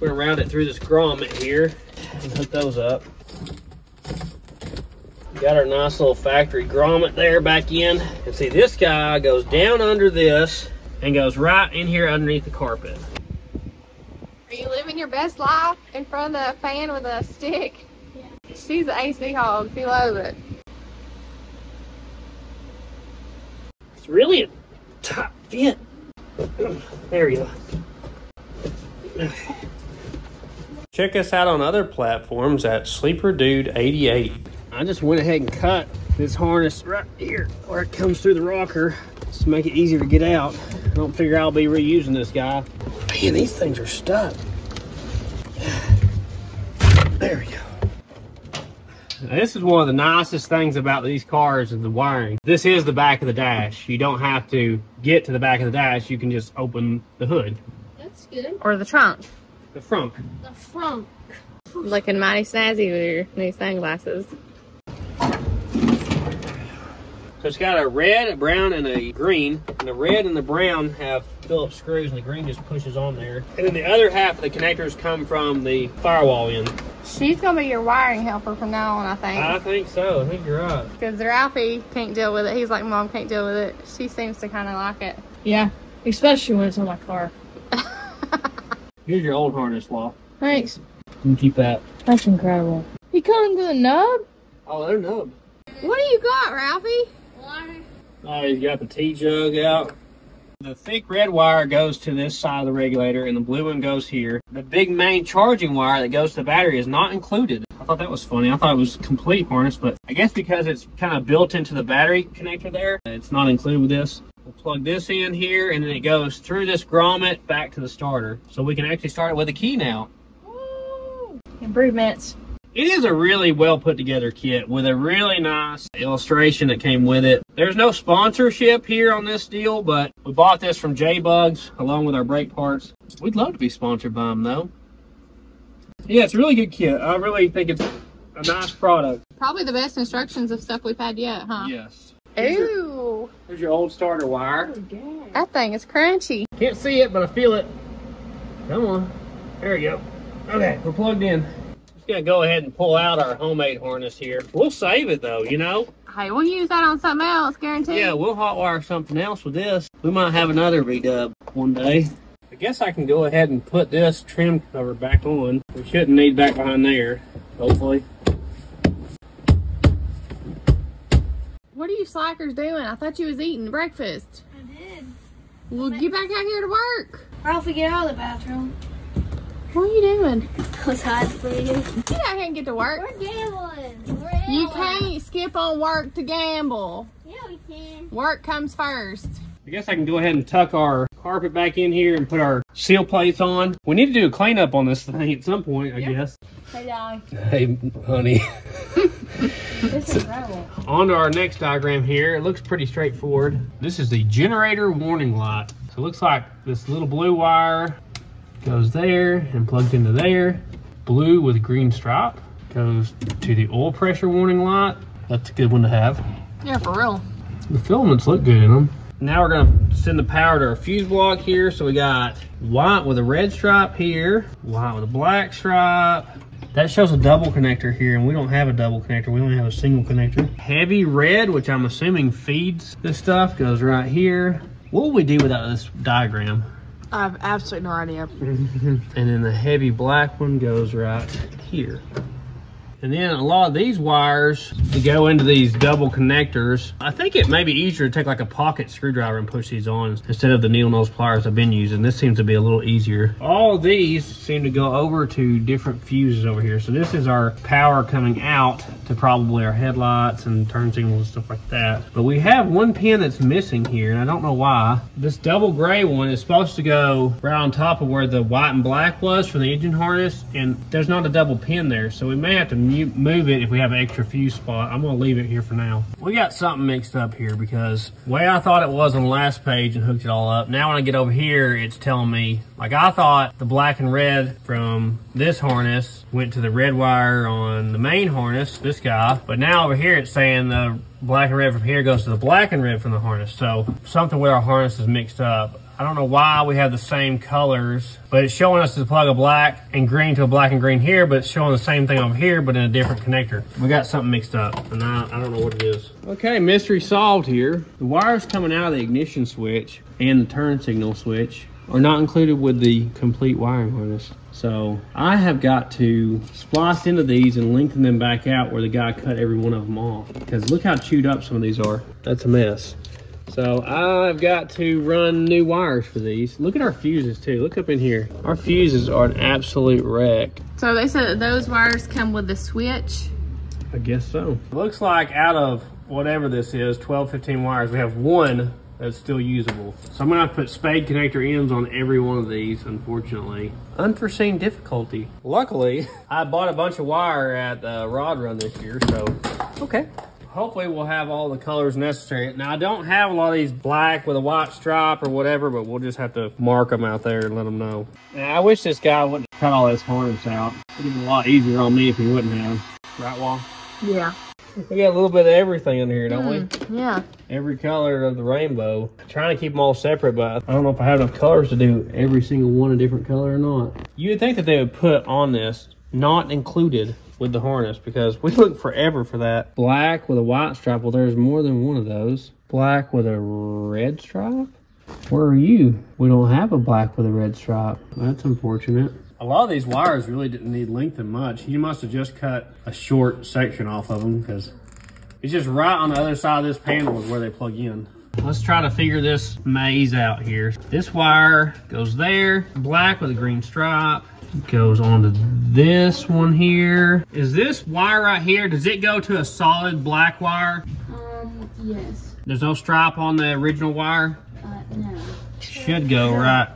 we're gonna route it through this grommet here and hook those up. Got our nice little factory grommet there back in. And see, this guy goes down under this and goes right in here underneath the carpet. Are you living your best life in front of the fan with a stick? Yeah. She's an AC hog. She loves it. It's really a tight. There you go. Check us out on other platforms at Sleeper Dude 88. I just went ahead and cut this harness right here where it comes through the rocker just to make it easier to get out. I don't figure I'll be reusing this guy. Man, these things are stuck. There we go. Now, this is one of the nicest things about these cars is the wiring. This is the back of the dash. You don't have to get to the back of the dash. You can just open the hood, That's good. Or the trunk. the front. The front. Looking mighty snazzy with your new sunglasses. So it's got a red, a brown, and a green. And the red and the brown have Phillips screws, and the green just pushes on there. And then the other half of the connectors come from the firewall end. She's gonna be your wiring helper from now on, I think. I think so. I think you're right. Because Ralphie can't deal with it. He's like, Mom can't deal with it. She seems to kind of like it. Yeah, especially when it's on my car. Here's your old harness, Law. Thanks. You can keep that. That's incredible. He comes to the nub? Oh, they're nub. what do you got, Ralphie? Water. Oh, he's got the T-jug out. The thick red wire goes to this side of the regulator and the blue one goes here. The big main charging wire that goes to the battery is not included. I thought that was funny. I thought it was complete harness, but I guess because it's kind of built into the battery connector there, it's not included with this. We'll plug this in here and then it goes through this grommet back to the starter. So we can actually start it with a key now. Improvements. It is a really well put together kit with a really nice illustration that came with it. There's no sponsorship here on this deal, but we bought this from JBugs along with our brake parts. We'd love to be sponsored by them though. Yeah, it's a really good kit. I really think it's a nice product. Probably the best instructions of stuff we've had yet, huh? Yes. Ooh, Here's your old starter wire. that thing is crunchy. Can't see it, but I feel it. Come on. There we go. Okay, we're plugged in. Just gonna go ahead and pull out our homemade harness here. We'll save it though, you know? Hey, we'll use that on something else, guaranteed. Yeah, we'll hotwire something else with this. We might have another V-dub one day. I guess I can go ahead and put this trim cover back on. We shouldn't need back behind there, hopefully. What are you slackers doing? I thought you was eating breakfast. I did. Well, get back out here to work. Ralphie, get out of the bathroom. What are you doing? Close eyes, please. Get out here and get to work. We're gambling. We're You can't skip on work to gamble. Yeah, we can. Work comes first. I guess I can go ahead and tuck our carpet back in here and put our seal plates on. We need to do a cleanup on this thing at some point, I guess. Hey, Dolly. Hey, honey. This is incredible. On to our next diagram here. It looks pretty straightforward. This is the generator warning light. So it looks like this little blue wire goes there and plugged into there. Blue with green stripe goes to the oil pressure warning light. That's a good one to have. Yeah, for real. The filaments look good in them. Now we're gonna send the power to our fuse block here. So we got white with a red stripe here, white with a black stripe. That shows a double connector here, and we don't have a double connector. We only have a single connector. Heavy red, which I'm assuming feeds this stuff, goes right here. What would we do without this diagram? I have absolutely no idea. and then the heavy black one goes right here. And then a lot of these wires to go into these double connectors. I think it may be easier to take like a pocket screwdriver and push these on instead of the needle nose pliers I've been using. This seems to be a little easier. All these seem to go over to different fuses over here. So this is our power coming out to probably our headlights and turn signals and stuff like that. But we have one pin that's missing here and I don't know why. This double gray one is supposed to go right on top of where the white and black was for the engine harness and there's not a double pin there. So we may have to move it if we have an extra fuse spot. I'm gonna leave it here for now. We got something mixed up here because way I thought it was on the last page and hooked it all up. Now when I get over here, it's telling me, like I thought the black and red from this harness went to the red wire on the main harness, this guy. But now over here it's saying the black and red from here goes to the black and red from the harness. So something with our harness is mixed up. I don't know why we have the same colors, but it's showing us to plug a black and green to a black and green here, but it's showing the same thing over here, but in a different connector. We got something mixed up, and I, I don't know what it is. Okay, mystery solved here. The wires coming out of the ignition switch and the turn signal switch are not included with the complete wiring harness. So I have got to splice into these and lengthen them back out where the guy cut every one of them off. Because look how chewed up some of these are. That's a mess. So I've got to run new wires for these. Look at our fuses too. Look up in here. Our fuses are an absolute wreck. So they said that those wires come with the switch? I guess so. Looks like out of whatever this is, 12, 15 wires, we have one that's still usable. So I'm gonna have to put spade connector ends on every one of these, unfortunately. Unforeseen difficulty. Luckily, I bought a bunch of wire at the rod run this year, so okay hopefully we'll have all the colors necessary. Now I don't have a lot of these black with a white stripe or whatever, but we'll just have to mark them out there and let them know. Now, I wish this guy wouldn't cut all his horns out. It would be a lot easier on me if he wouldn't have. Right, Wall? Yeah. We got a little bit of everything in here, don't mm, we? Yeah. Every color of the rainbow. I'm trying to keep them all separate, but I don't know if I have enough colors to do every single one a different color or not. You would think that they would put on this, not included, with the harness because we looked forever for that. Black with a white stripe. Well, there's more than one of those. Black with a red stripe? Where are you? We don't have a black with a red stripe. That's unfortunate. A lot of these wires really didn't need lengthen much. You must have just cut a short section off of them because it's just right on the other side of this panel is where they plug in. Let's try to figure this maze out here. This wire goes there, black with a green stripe goes on to this one here. Is this wire right here, does it go to a solid black wire? Um, yes. There's no stripe on the original wire? Uh, no. Should go right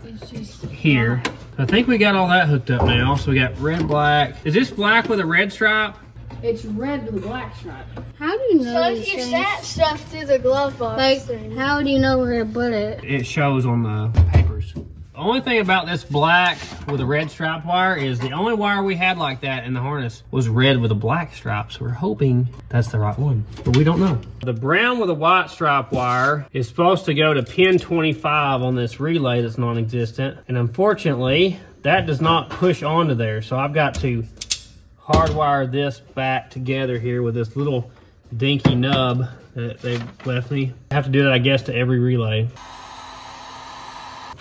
here. I think we got all that hooked up now. So we got red, black. Is this black with a red stripe? It's red with a black stripe. How do you know So if you sat stuff through the glove box, Like, how do you know where to put it? It shows on the papers. The only thing about this black with a red stripe wire is the only wire we had like that in the harness was red with a black stripe. So we're hoping that's the right one, but we don't know. The brown with a white stripe wire is supposed to go to pin 25 on this relay that's non-existent. And unfortunately, that does not push onto there. So I've got to hardwire this back together here with this little dinky nub that they left me. I have to do that, I guess, to every relay.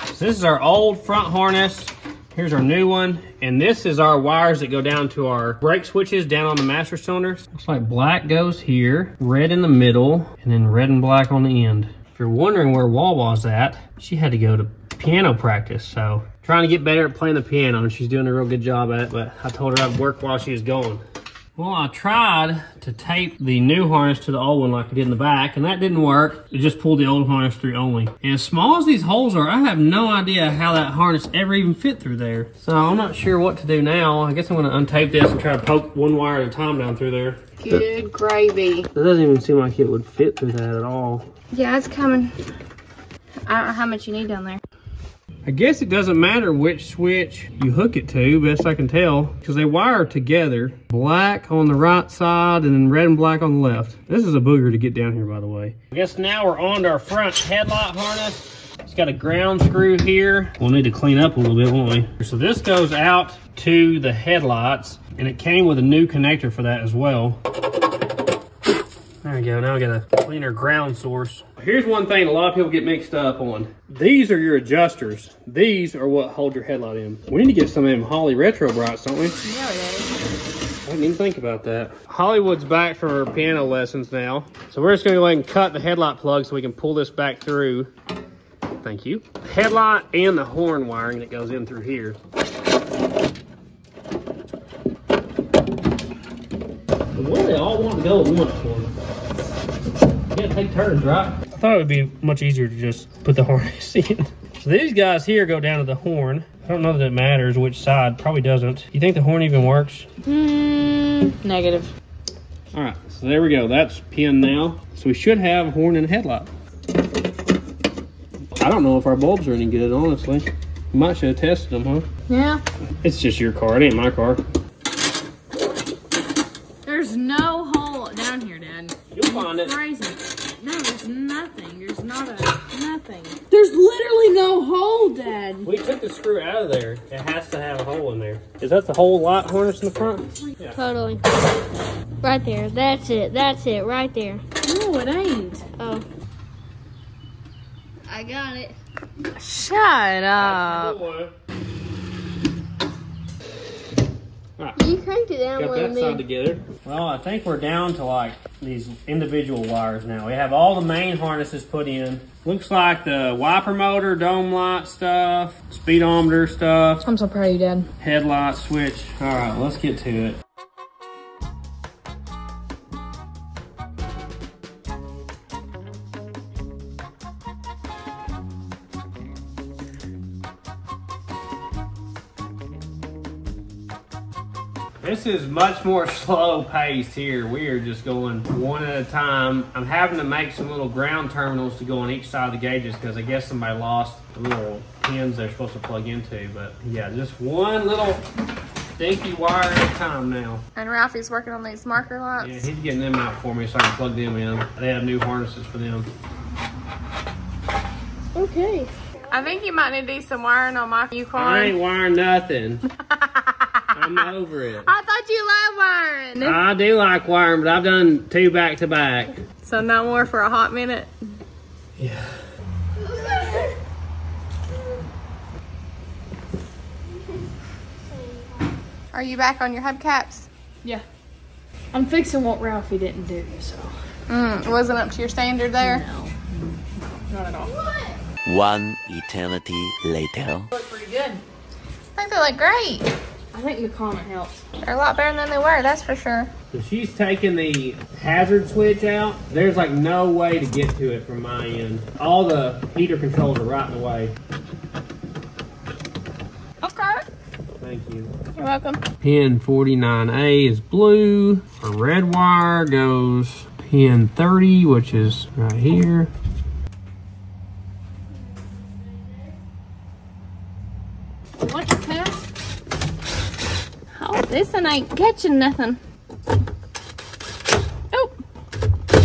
So this is our old front harness. Here's our new one. And this is our wires that go down to our brake switches down on the master cylinders. Looks like black goes here, red in the middle, and then red and black on the end. If you're wondering where Wawa's at, she had to go to piano practice. So trying to get better at playing the piano and she's doing a real good job at it, but I told her I'd work while she was going. Well, I tried to tape the new harness to the old one like I did in the back, and that didn't work. It just pulled the old harness through only. And as small as these holes are, I have no idea how that harness ever even fit through there. So I'm not sure what to do now. I guess I'm gonna untape this and try to poke one wire at a time down through there. Good gravy. It doesn't even seem like it would fit through that at all. Yeah, it's coming. I don't know how much you need down there. I guess it doesn't matter which switch you hook it to, best I can tell, because they wire together. Black on the right side and then red and black on the left. This is a booger to get down here, by the way. I guess now we're on to our front headlight harness. It's got a ground screw here. We'll need to clean up a little bit, won't we? So this goes out to the headlights, and it came with a new connector for that as well. There we go, now we got a cleaner ground source. Here's one thing a lot of people get mixed up on. These are your adjusters. These are what hold your headlight in. We need to get some of them Holly Retro Brights, don't we? Yeah, I didn't even think about that. Hollywood's back from her piano lessons now. So we're just gonna go ahead and cut the headlight plug so we can pull this back through. Thank you. Headlight and the horn wiring that goes in through here. What do they all want to go at once for? You gotta take turns, right? I thought it would be much easier to just put the harness in. So these guys here go down to the horn. I don't know that it matters which side. Probably doesn't. You think the horn even works? Hmm, negative. All right, so there we go. That's pinned now. So we should have horn and a headlight. I don't know if our bulbs are any good, honestly. We might should have tested them, huh? Yeah. It's just your car. It ain't my car. There's no hole down here, Dad. You'll find it. Crazy. No, there's nothing. There's not a nothing. There's literally no hole, Dad. We took the screw out of there. It has to have a hole in there. Is that the whole light harness in the front? Totally. Right there. That's it. That's it. Right there. No, it ain't. Oh. I got it. Shut up. You cranked it down Got more that side together. Well, I think we're down to like these individual wires now. We have all the main harnesses put in. Looks like the wiper motor, dome light stuff, speedometer stuff, I'm so proud of you, Dad. headlight switch. All right, let's get to it. This is much more slow paced here. We are just going one at a time. I'm having to make some little ground terminals to go on each side of the gauges because I guess somebody lost the little pins they're supposed to plug into. But yeah, just one little stinky wire at a time now. And Ralphie's working on these marker lights. Yeah, he's getting them out for me so I can plug them in. They have new harnesses for them. Okay. I think you might need to do some wiring on my I ain't wiring nothing. I'm over it. I thought you loved wiring. I do like wiring, but I've done two back to back. So no more for a hot minute. Yeah. Are you back on your hubcaps? Yeah. I'm fixing what Ralphie didn't do, so. Mm, it wasn't up to your standard there. No. Not at all. One eternity later. Look pretty good. I think they look great. I think the comment helps. They're a lot better than they were, that's for sure. So she's taking the hazard switch out. There's like no way to get to it from my end. All the heater controls are right in the way. Okay. Thank you. You're welcome. Pin 49A is blue. Our red wire goes pin 30, which is right here. What's your pass? Oh, this ain't catching nothing. Oh,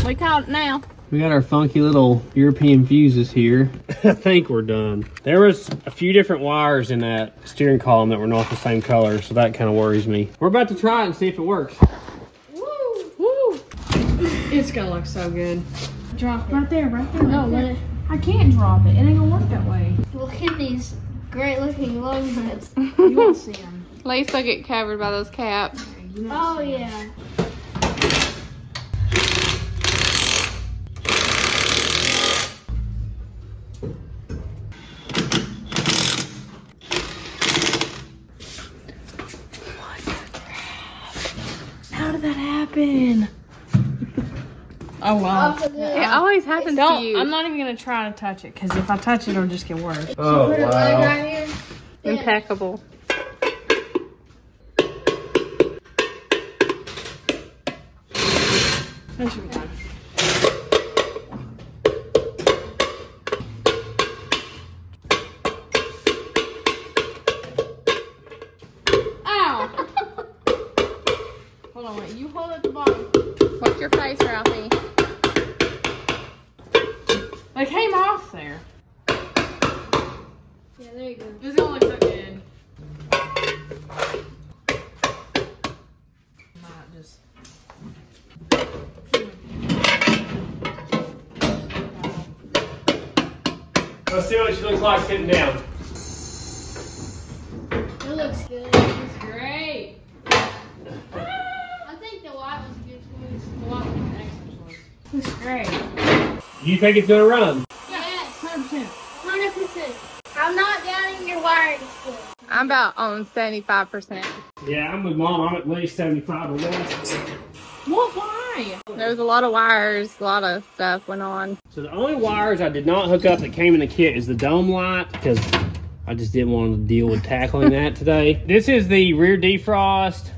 we caught it now. We got our funky little European fuses here. I think we're done. There was a few different wires in that steering column that were not the same color, so that kind of worries me. We're about to try it and see if it works. Woo! Woo! It's gonna look so good. Drop right there, right there. No, right let there. I can't drop it. It ain't gonna work that way. Look at these great looking lug nuts. You won't see them. At least they'll get covered by those caps. Oh yeah. How did that happen? Oh wow. Off of the- It always happens to Don't. you. I'm not even gonna try to touch it because if I touch it, it'll just get worse. Oh, Put a oh, leg right here. Yeah. Impeccable. That should You think it's gonna run? Yes, 100%. 100%. I'm not doubting your wiring skills. I'm about on 75%. Yeah, I'm with mom. I'm at least 75 or less. What? Why? There was a lot of wires, a lot of stuff went on. So the only wires I did not hook up that came in the kit is the dome light because I just didn't want to deal with tackling that today. This is the rear defrost.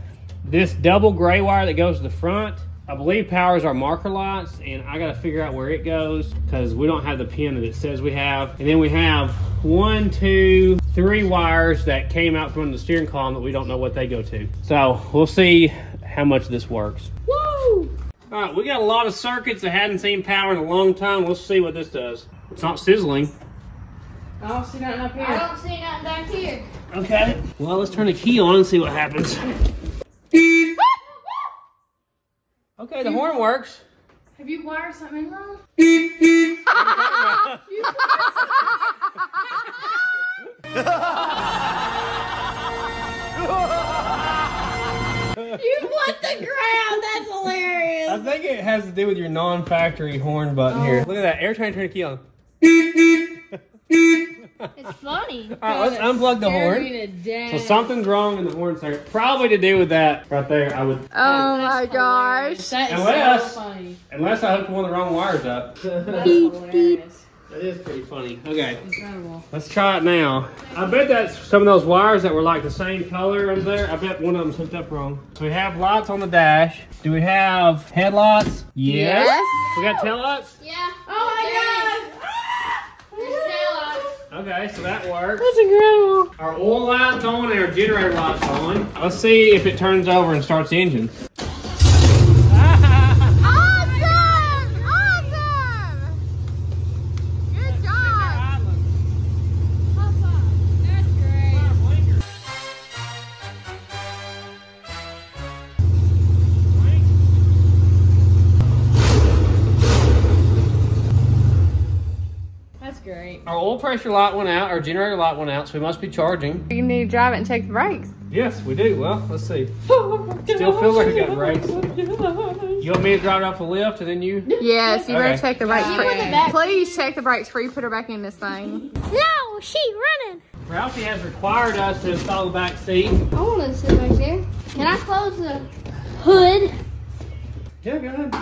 This double gray wire that goes to the front, I believe powers our marker lights and I gotta figure out where it goes because we don't have the pin that it says we have. And then we have one, two, three wires that came out from the steering column that we don't know what they go to. So we'll see how much this works. Woo! All right, we got a lot of circuits that hadn't seen power in a long time. Let's see what this does. It's not sizzling. I don't see nothing up here. I don't see nothing back here. Okay. Well, let's turn the key on and see what happens. Okay, the horn works. Have you wired something wrong? You want the ground? That's hilarious. I think it has to do with your non-factory horn button here. Oh. Look at that. Air trying to turn the key on. It's funny. All right, let's unplug the horn. So something's wrong in the horn circuit. Probably to do with that right there. I would, Oh my gosh. That is Unless- so funny. unless I hooked one of the wrong wires up. That's hilarious. That is pretty funny. Okay, Incredible. let's try it now. I bet that's some of those wires that were like the same color under there. I bet one of them's hooked up wrong. So we have lights on the dash. Do we have headlights? Yes. Yes. We got tail lights? Yeah. Oh my There's taillights. Okay, so that works. That's incredible. Our oil light's on and our generator light's on. Let's see if it turns over and starts the engine. Great. Pressure light went out, our generator light went out, so we must be charging. You need to drive it and check the brakes. Yes, we do. Well, let's see. Still feels like we got brakes. You want me to drive it off the lift and then you? Yes, you better Okay. check the brakes You for put the back- Please check the brakes before you put her back in this thing. No, she running. Ralphie has required us to install the back seat. I want to sit right there. Can I close the hood? Yeah, go ahead.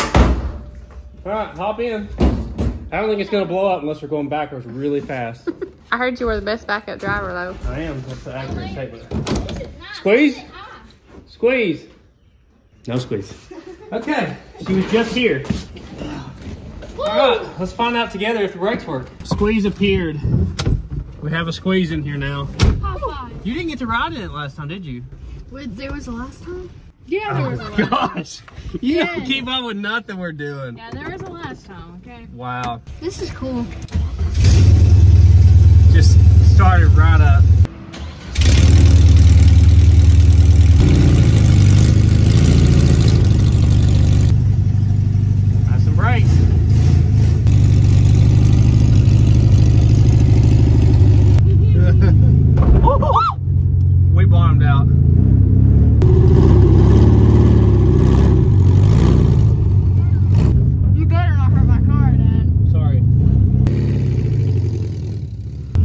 All right, hop in. I don't think it's gonna blow up unless we're going backwards really fast. I heard you were the best backup driver though. I am. That's the accurate statement. This is not Squeeze. Squeeze. No squeeze. Okay, she was just here. All right, let's find out together if the brakes work. Squeeze appeared. We have a squeeze in here now. High five. You didn't get to ride in it last time, did you? Wait, there was the last time? Yeah, oh there was a last Gosh, you don't keep up with nothing we're doing. Yeah, there was a last time, okay? Wow, This is cool. just started right up. Got some brakes. we bottomed out. You better not hurt my car, Dad. Sorry.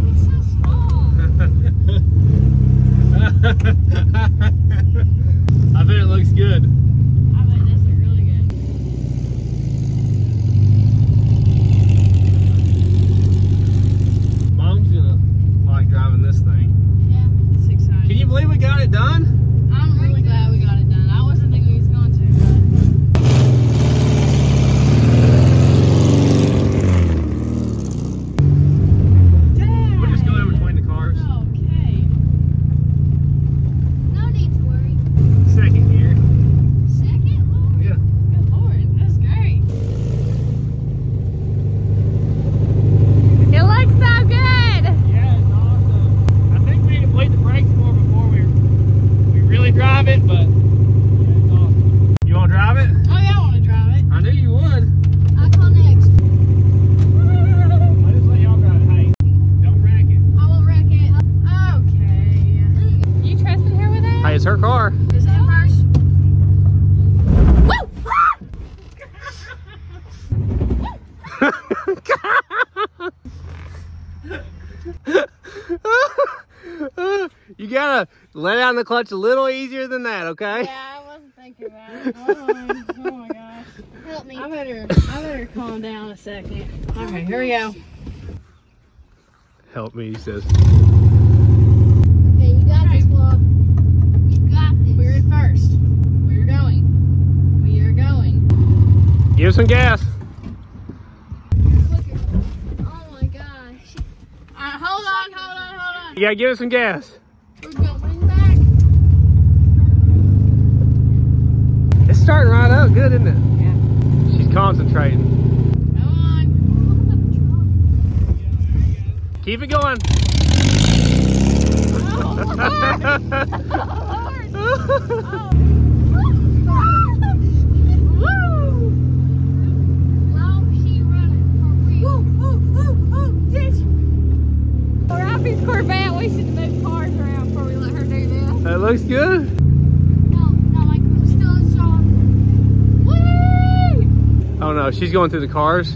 It's so small. Let out in the clutch a little easier than that, okay? Yeah, I wasn't thinking about it. Hold on. Oh my gosh. Help me. I better, I better calm down a second. Okay, here we go. Help me, he says. Okay, you got this, Flo. You got this. We're in first. We're going. We are going. Give some gas. Oh my gosh. Uh, hold on, hold on, hold on. You gotta give it some gas. We're going back. It's starting right up good, isn't it? Yeah. She's concentrating. Come on. Keep it going. Wow, she running for real. Ralphie's Corvette, we should move cars around before we let her do this. that looks good. No, not like I'm still in shock. No, she's going through the cars.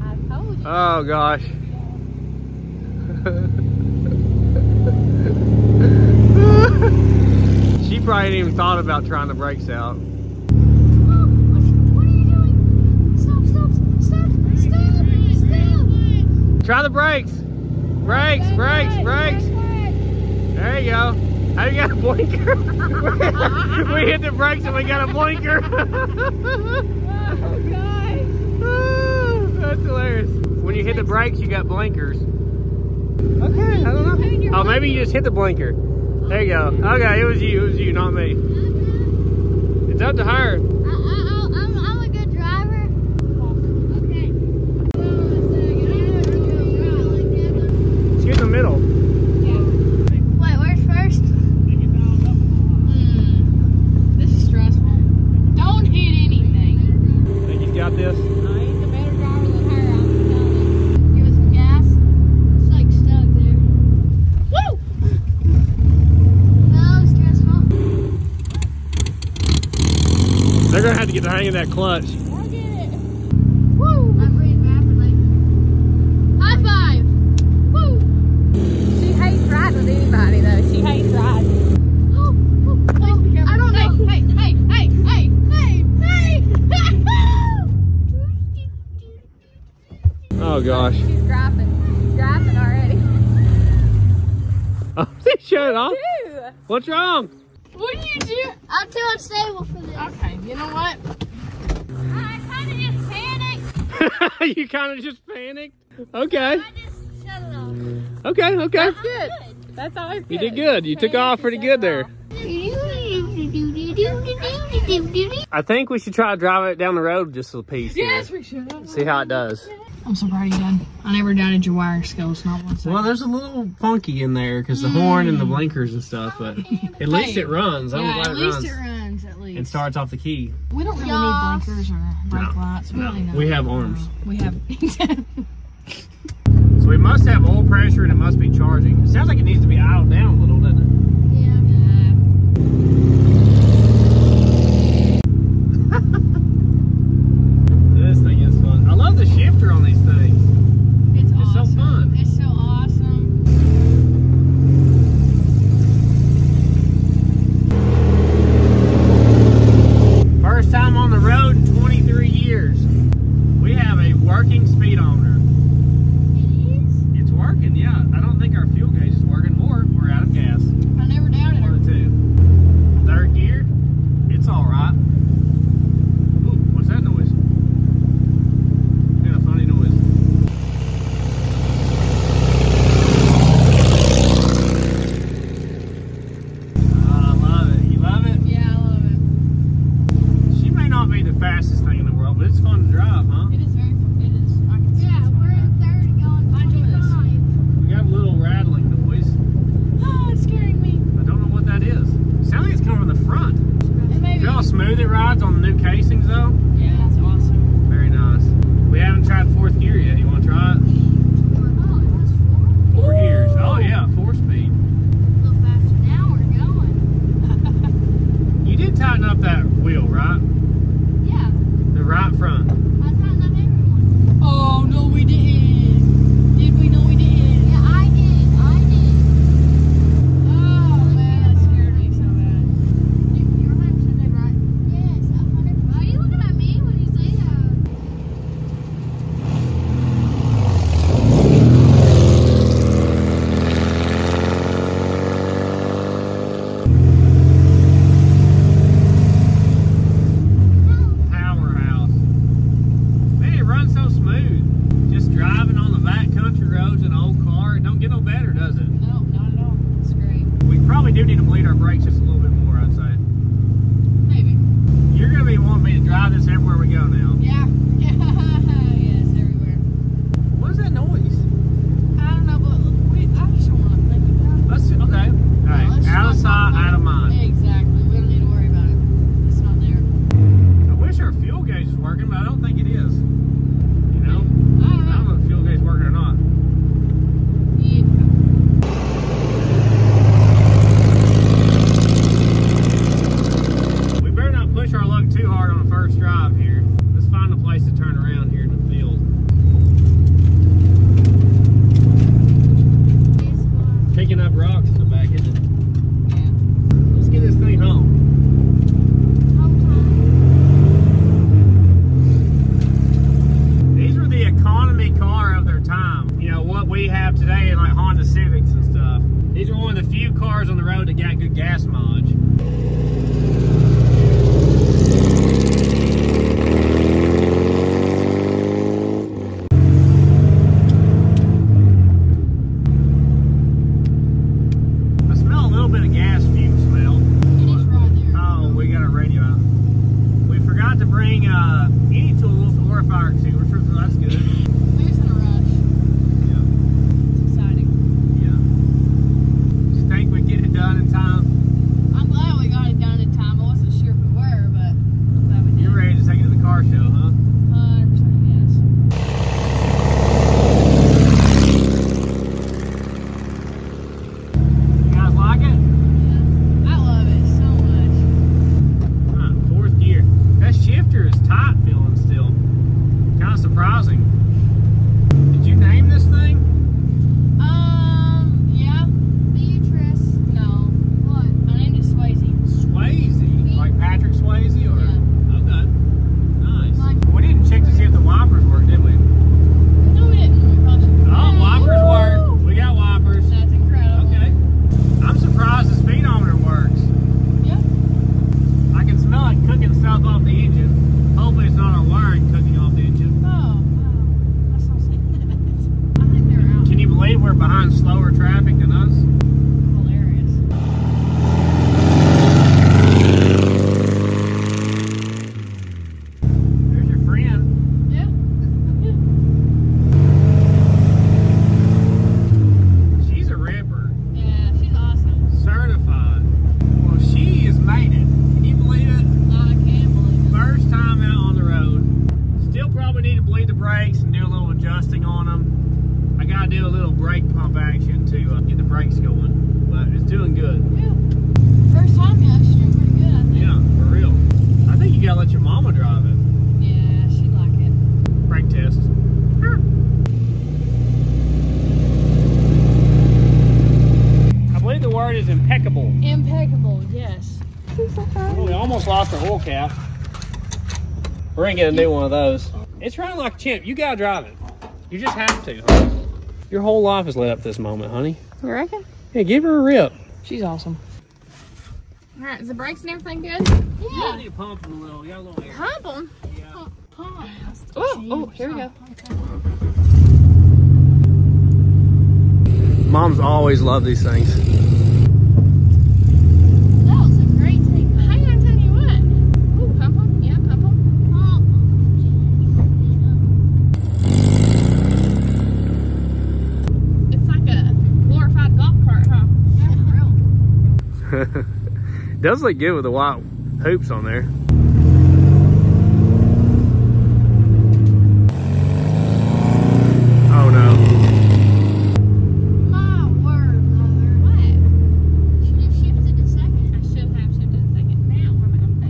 I told you. Oh gosh. she probably didn't even thought about trying the brakes out. What, what are you doing? Stop, stop, stop, stop, stop. Try the brakes. Brakes, brakes, brakes. There you go. How you got a blinker? we hit the brakes and we got a blinker. That's hilarious. When you hit the brakes, you got blinkers. Okay, I don't know. Oh, maybe you just hit the blinker. There you go. Okay, it was you. It was you, not me. It's up to her. I, I, I'm, I'm a good driver. Okay. Let's get in the middle. Wait, where's first? Hmm. This is stressful. Don't hit anything. Think he's got this? No, he's a better driver than her, I'm telling you. Give us some gas. It's like stuck there. Woo! No, stressful. They're gonna have to get the hang of that clutch. I did it. Woo! I breathe rapidly. High five! Woo! She hates riding with anybody though. She hates riding. Oh, oh, oh, I don't know. Hey, hey, hey, hey. Hey! Hey! Oh gosh. She's griping. She's griping already. Oh, they shut it off. What's wrong? What do you do? I'm too unstable for this. Okay, you know what? I kind of just panicked. you kind of just panicked. Okay. I just shut it off. Okay. Okay. That's good. That's always good. You did good. You took off pretty good there. I think we should try to drive it down the road just a piece. here. Yes, we should. See how it does. I'm so proud of you, Dad. I never doubted your wire skills, not one second. Well, there's a little funky in there because the horn and the blinkers and stuff, but mm. at least it runs. I'm yeah, glad at it least runs it runs, at least. and starts off the key. we don't really Yes. need blinkers or brake No, lights. We no. really know. We have arms. We have. So we must have oil pressure and it must be charging. It sounds like it needs to be idled down a little, We're gonna get a new one of those. It's running like a champ. You gotta drive it. You just have to, honey. Your whole life is led up to this moment, honey. You reckon? Yeah, give her a rip. She's awesome. All right, is the brakes and everything good? Yeah. You need to pump them a little. You got a little air. Pump them. Yeah. Oh, oh, here we go. Moms always love these things. That was a great take. Hang on, tell you what. Ooh, pump them. Yeah, pump them. It's like a glorified golf cart, huh? Does look good with the white hoops on there. Oh no. My word, mother. What? Should have shifted a second. I should have shifted a second. Now, what am I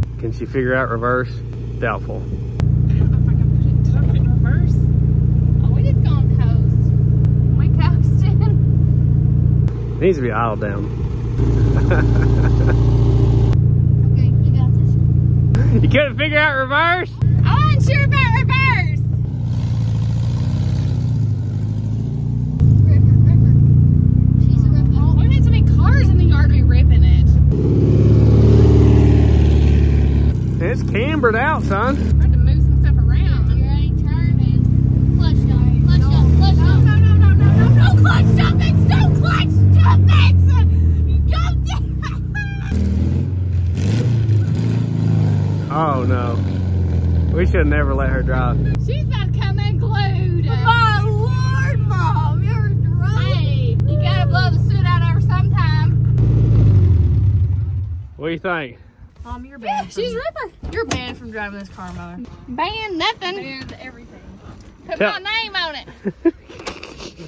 gonna? Can she figure out reverse? Doubtful. I don't know if I can put it. Did I put it in reverse? Oh, we just gonna coast. We coasting. needs to be idle down. Okay, you got this. you couldn't figure out reverse? I wasn't sure about reverse. Ripper, ripper. She's a ripper. We've had so many cars in the yard be ripping it. It's cambered out, son. Oh no. We should never let her drive. She's about to come unglued. My lord, mom, you're drunk. Hey, you gotta blow the suit out of her sometime. What do you think? Mom, you're banned. She's from, Ripper. you're banned from driving this car, mother. Banned nothing. Banned everything. Put Tell- my name on it.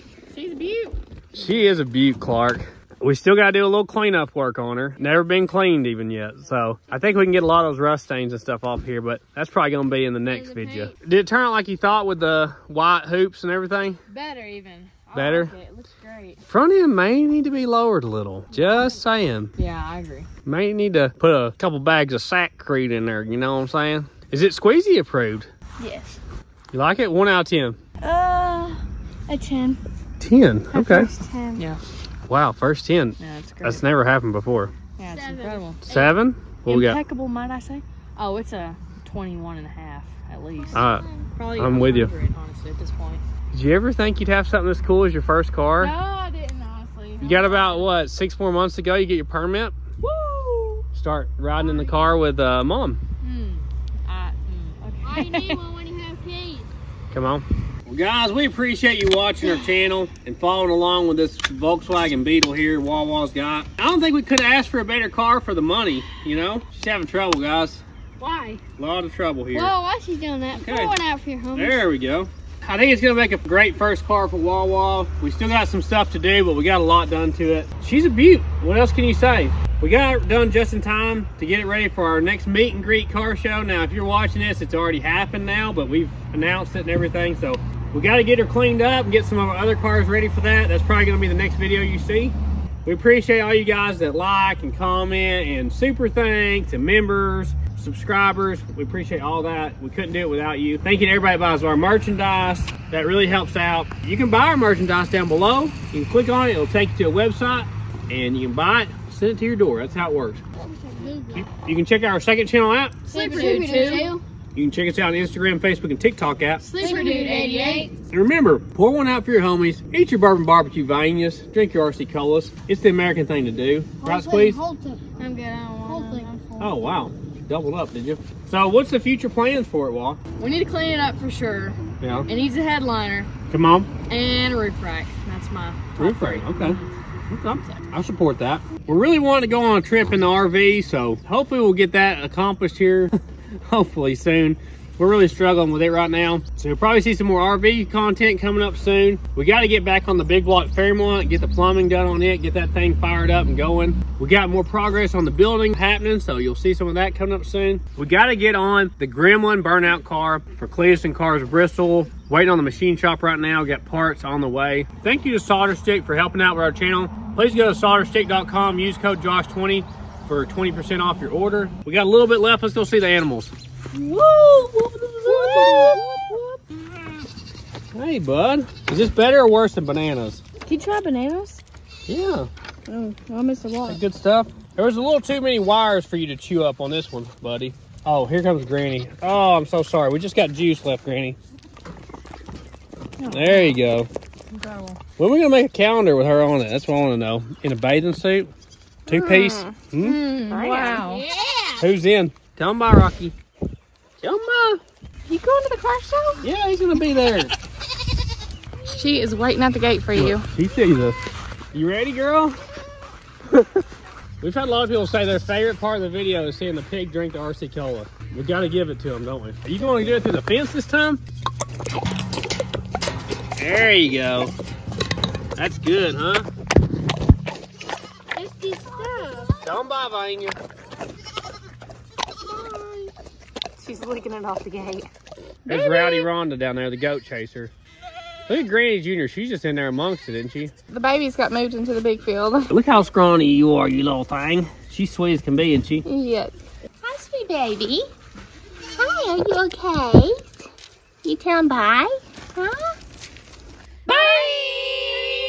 She's a beaut. She is a beaut, Clark. We still got to do a little cleanup work on her. Never been cleaned even yet. So I think we can get a lot of those rust stains and stuff off here, but that's probably going to be in the next the video. Did it turn out like you thought with the white hoops and everything? Better even. I Better? Like it. it looks great. Front end may need to be lowered a little. Just saying. Yeah, I agree. May need to put a couple bags of Sakrete in there. You know what I'm saying? Is it squeezy approved? Yes. You like it? One out of 10. Uh, a 10. 10. Okay. first 10. Yeah. Wow. First 10. Yeah, it's great. That's never happened before. yeah, it's Seven. incredible. Seven? What we got? Impeccable, might I say? Oh, it's a 21 and a half at least. Uh, Probably I'm with you. honestly, at this point. did you ever think you'd have something as cool as your first car? No, I didn't honestly. You got about what six more months to go. You get your permit. Woo! start riding in the car with uh, mom. I, Why you need one when you have keys? Come on. Well, guys, we appreciate you watching our channel and following along with this Volkswagen Beetle here Wawa's got. I don't think we could ask for a better car for the money, you know? She's having trouble, guys. Why? A lot of trouble here. Whoa, why she's doing that? Okay. Pour one out for your homies. There we go. I think it's gonna make a great first car for Wawa. We still got some stuff to do, but we got a lot done to it. She's a beaut. What else can you say? We got it done just in time to get it ready for our next meet and greet car show. Now, if you're watching this, it's already happened now, but we've announced it and everything. So we got to get her cleaned up and get some of our other cars ready for that. That's probably gonna be the next video you see. We appreciate all you guys that like and comment and super thanks and members, subscribers. We appreciate all that. We couldn't do it without you. Thank you to everybody that buys our merchandise. That really helps out. You can buy our merchandise down below. You can click on it. It'll take you to a website and you can buy it, send it to your door. That's how it works. You, you can check out our second channel app. Sleeper Dude Dude 2. You can check us out on Instagram, Facebook, and TikTok app. Sleeper Dude 88. And remember, pour one out for your homies, eat your bourbon barbecue Viennas, drink your RC colas. It's the American thing to do. Right, Squeeze? Hold to. I'm good. I don't want Oh, wow. Doubled up, did you? So what's the future plans for it, Wall? We need to clean it up for sure. Yeah. It needs a headliner Come on. and a roof rack. That's my Roof rack. Okay. Okay. I support that. We're really wanting to go on a trip in the RV, so hopefully we'll get that accomplished here. hopefully soon. We're really struggling with it right now. So you'll probably see some more RV content coming up soon. We got to get back on the big block Fairmont, get the plumbing done on it, get that thing fired up and going. We got more progress on the building happening, so you'll see some of that coming up soon. We got to get on the Gremlin burnout car for Cleetus and Cars Bristol. Waiting on the machine shop right now. Got parts on the way. Thank you to Solderstick for helping out with our channel. Please go to solderstick.com. Use code Josh20 for 20% off your order. We got a little bit left. Let's go see the animals. Hey, bud. Is this better or worse than bananas? Can you try bananas? Yeah, Oh, I missed a lot. good stuff. There was a little too many wires for you to chew up on this one, buddy. Oh, here comes Granny. Oh, I'm so sorry. We just got juice left, Granny. There you go. Incredible. When are we gonna make a calendar with her on it? That's what I want to know. In a bathing suit, two piece. Hmm? Mm, wow. Yeah. Who's in? Tell him bye, Rocky. Bye. You going to the car show? Yeah, he's gonna be there. She is waiting at the gate for you. He sees us. You ready, girl? We've had a lot of people say their favorite part of the video is seeing the pig drink the RC Cola. We gotta give it to him, don't we? Are you going to do it through the fence this time? There you go. That's good, huh? Tasty stuff. Tell him bye, She's licking it off the gate. There's Rowdy Rhonda down there, the goat chaser. Look at Granny Jr. She's just in there amongst it, isn't she? The babies got moved into the big field. Look how scrawny you are, you little thing. She's sweet as can be, isn't she? Yes. Hi, sweet baby. Hi, are you okay? You telling bye? Huh?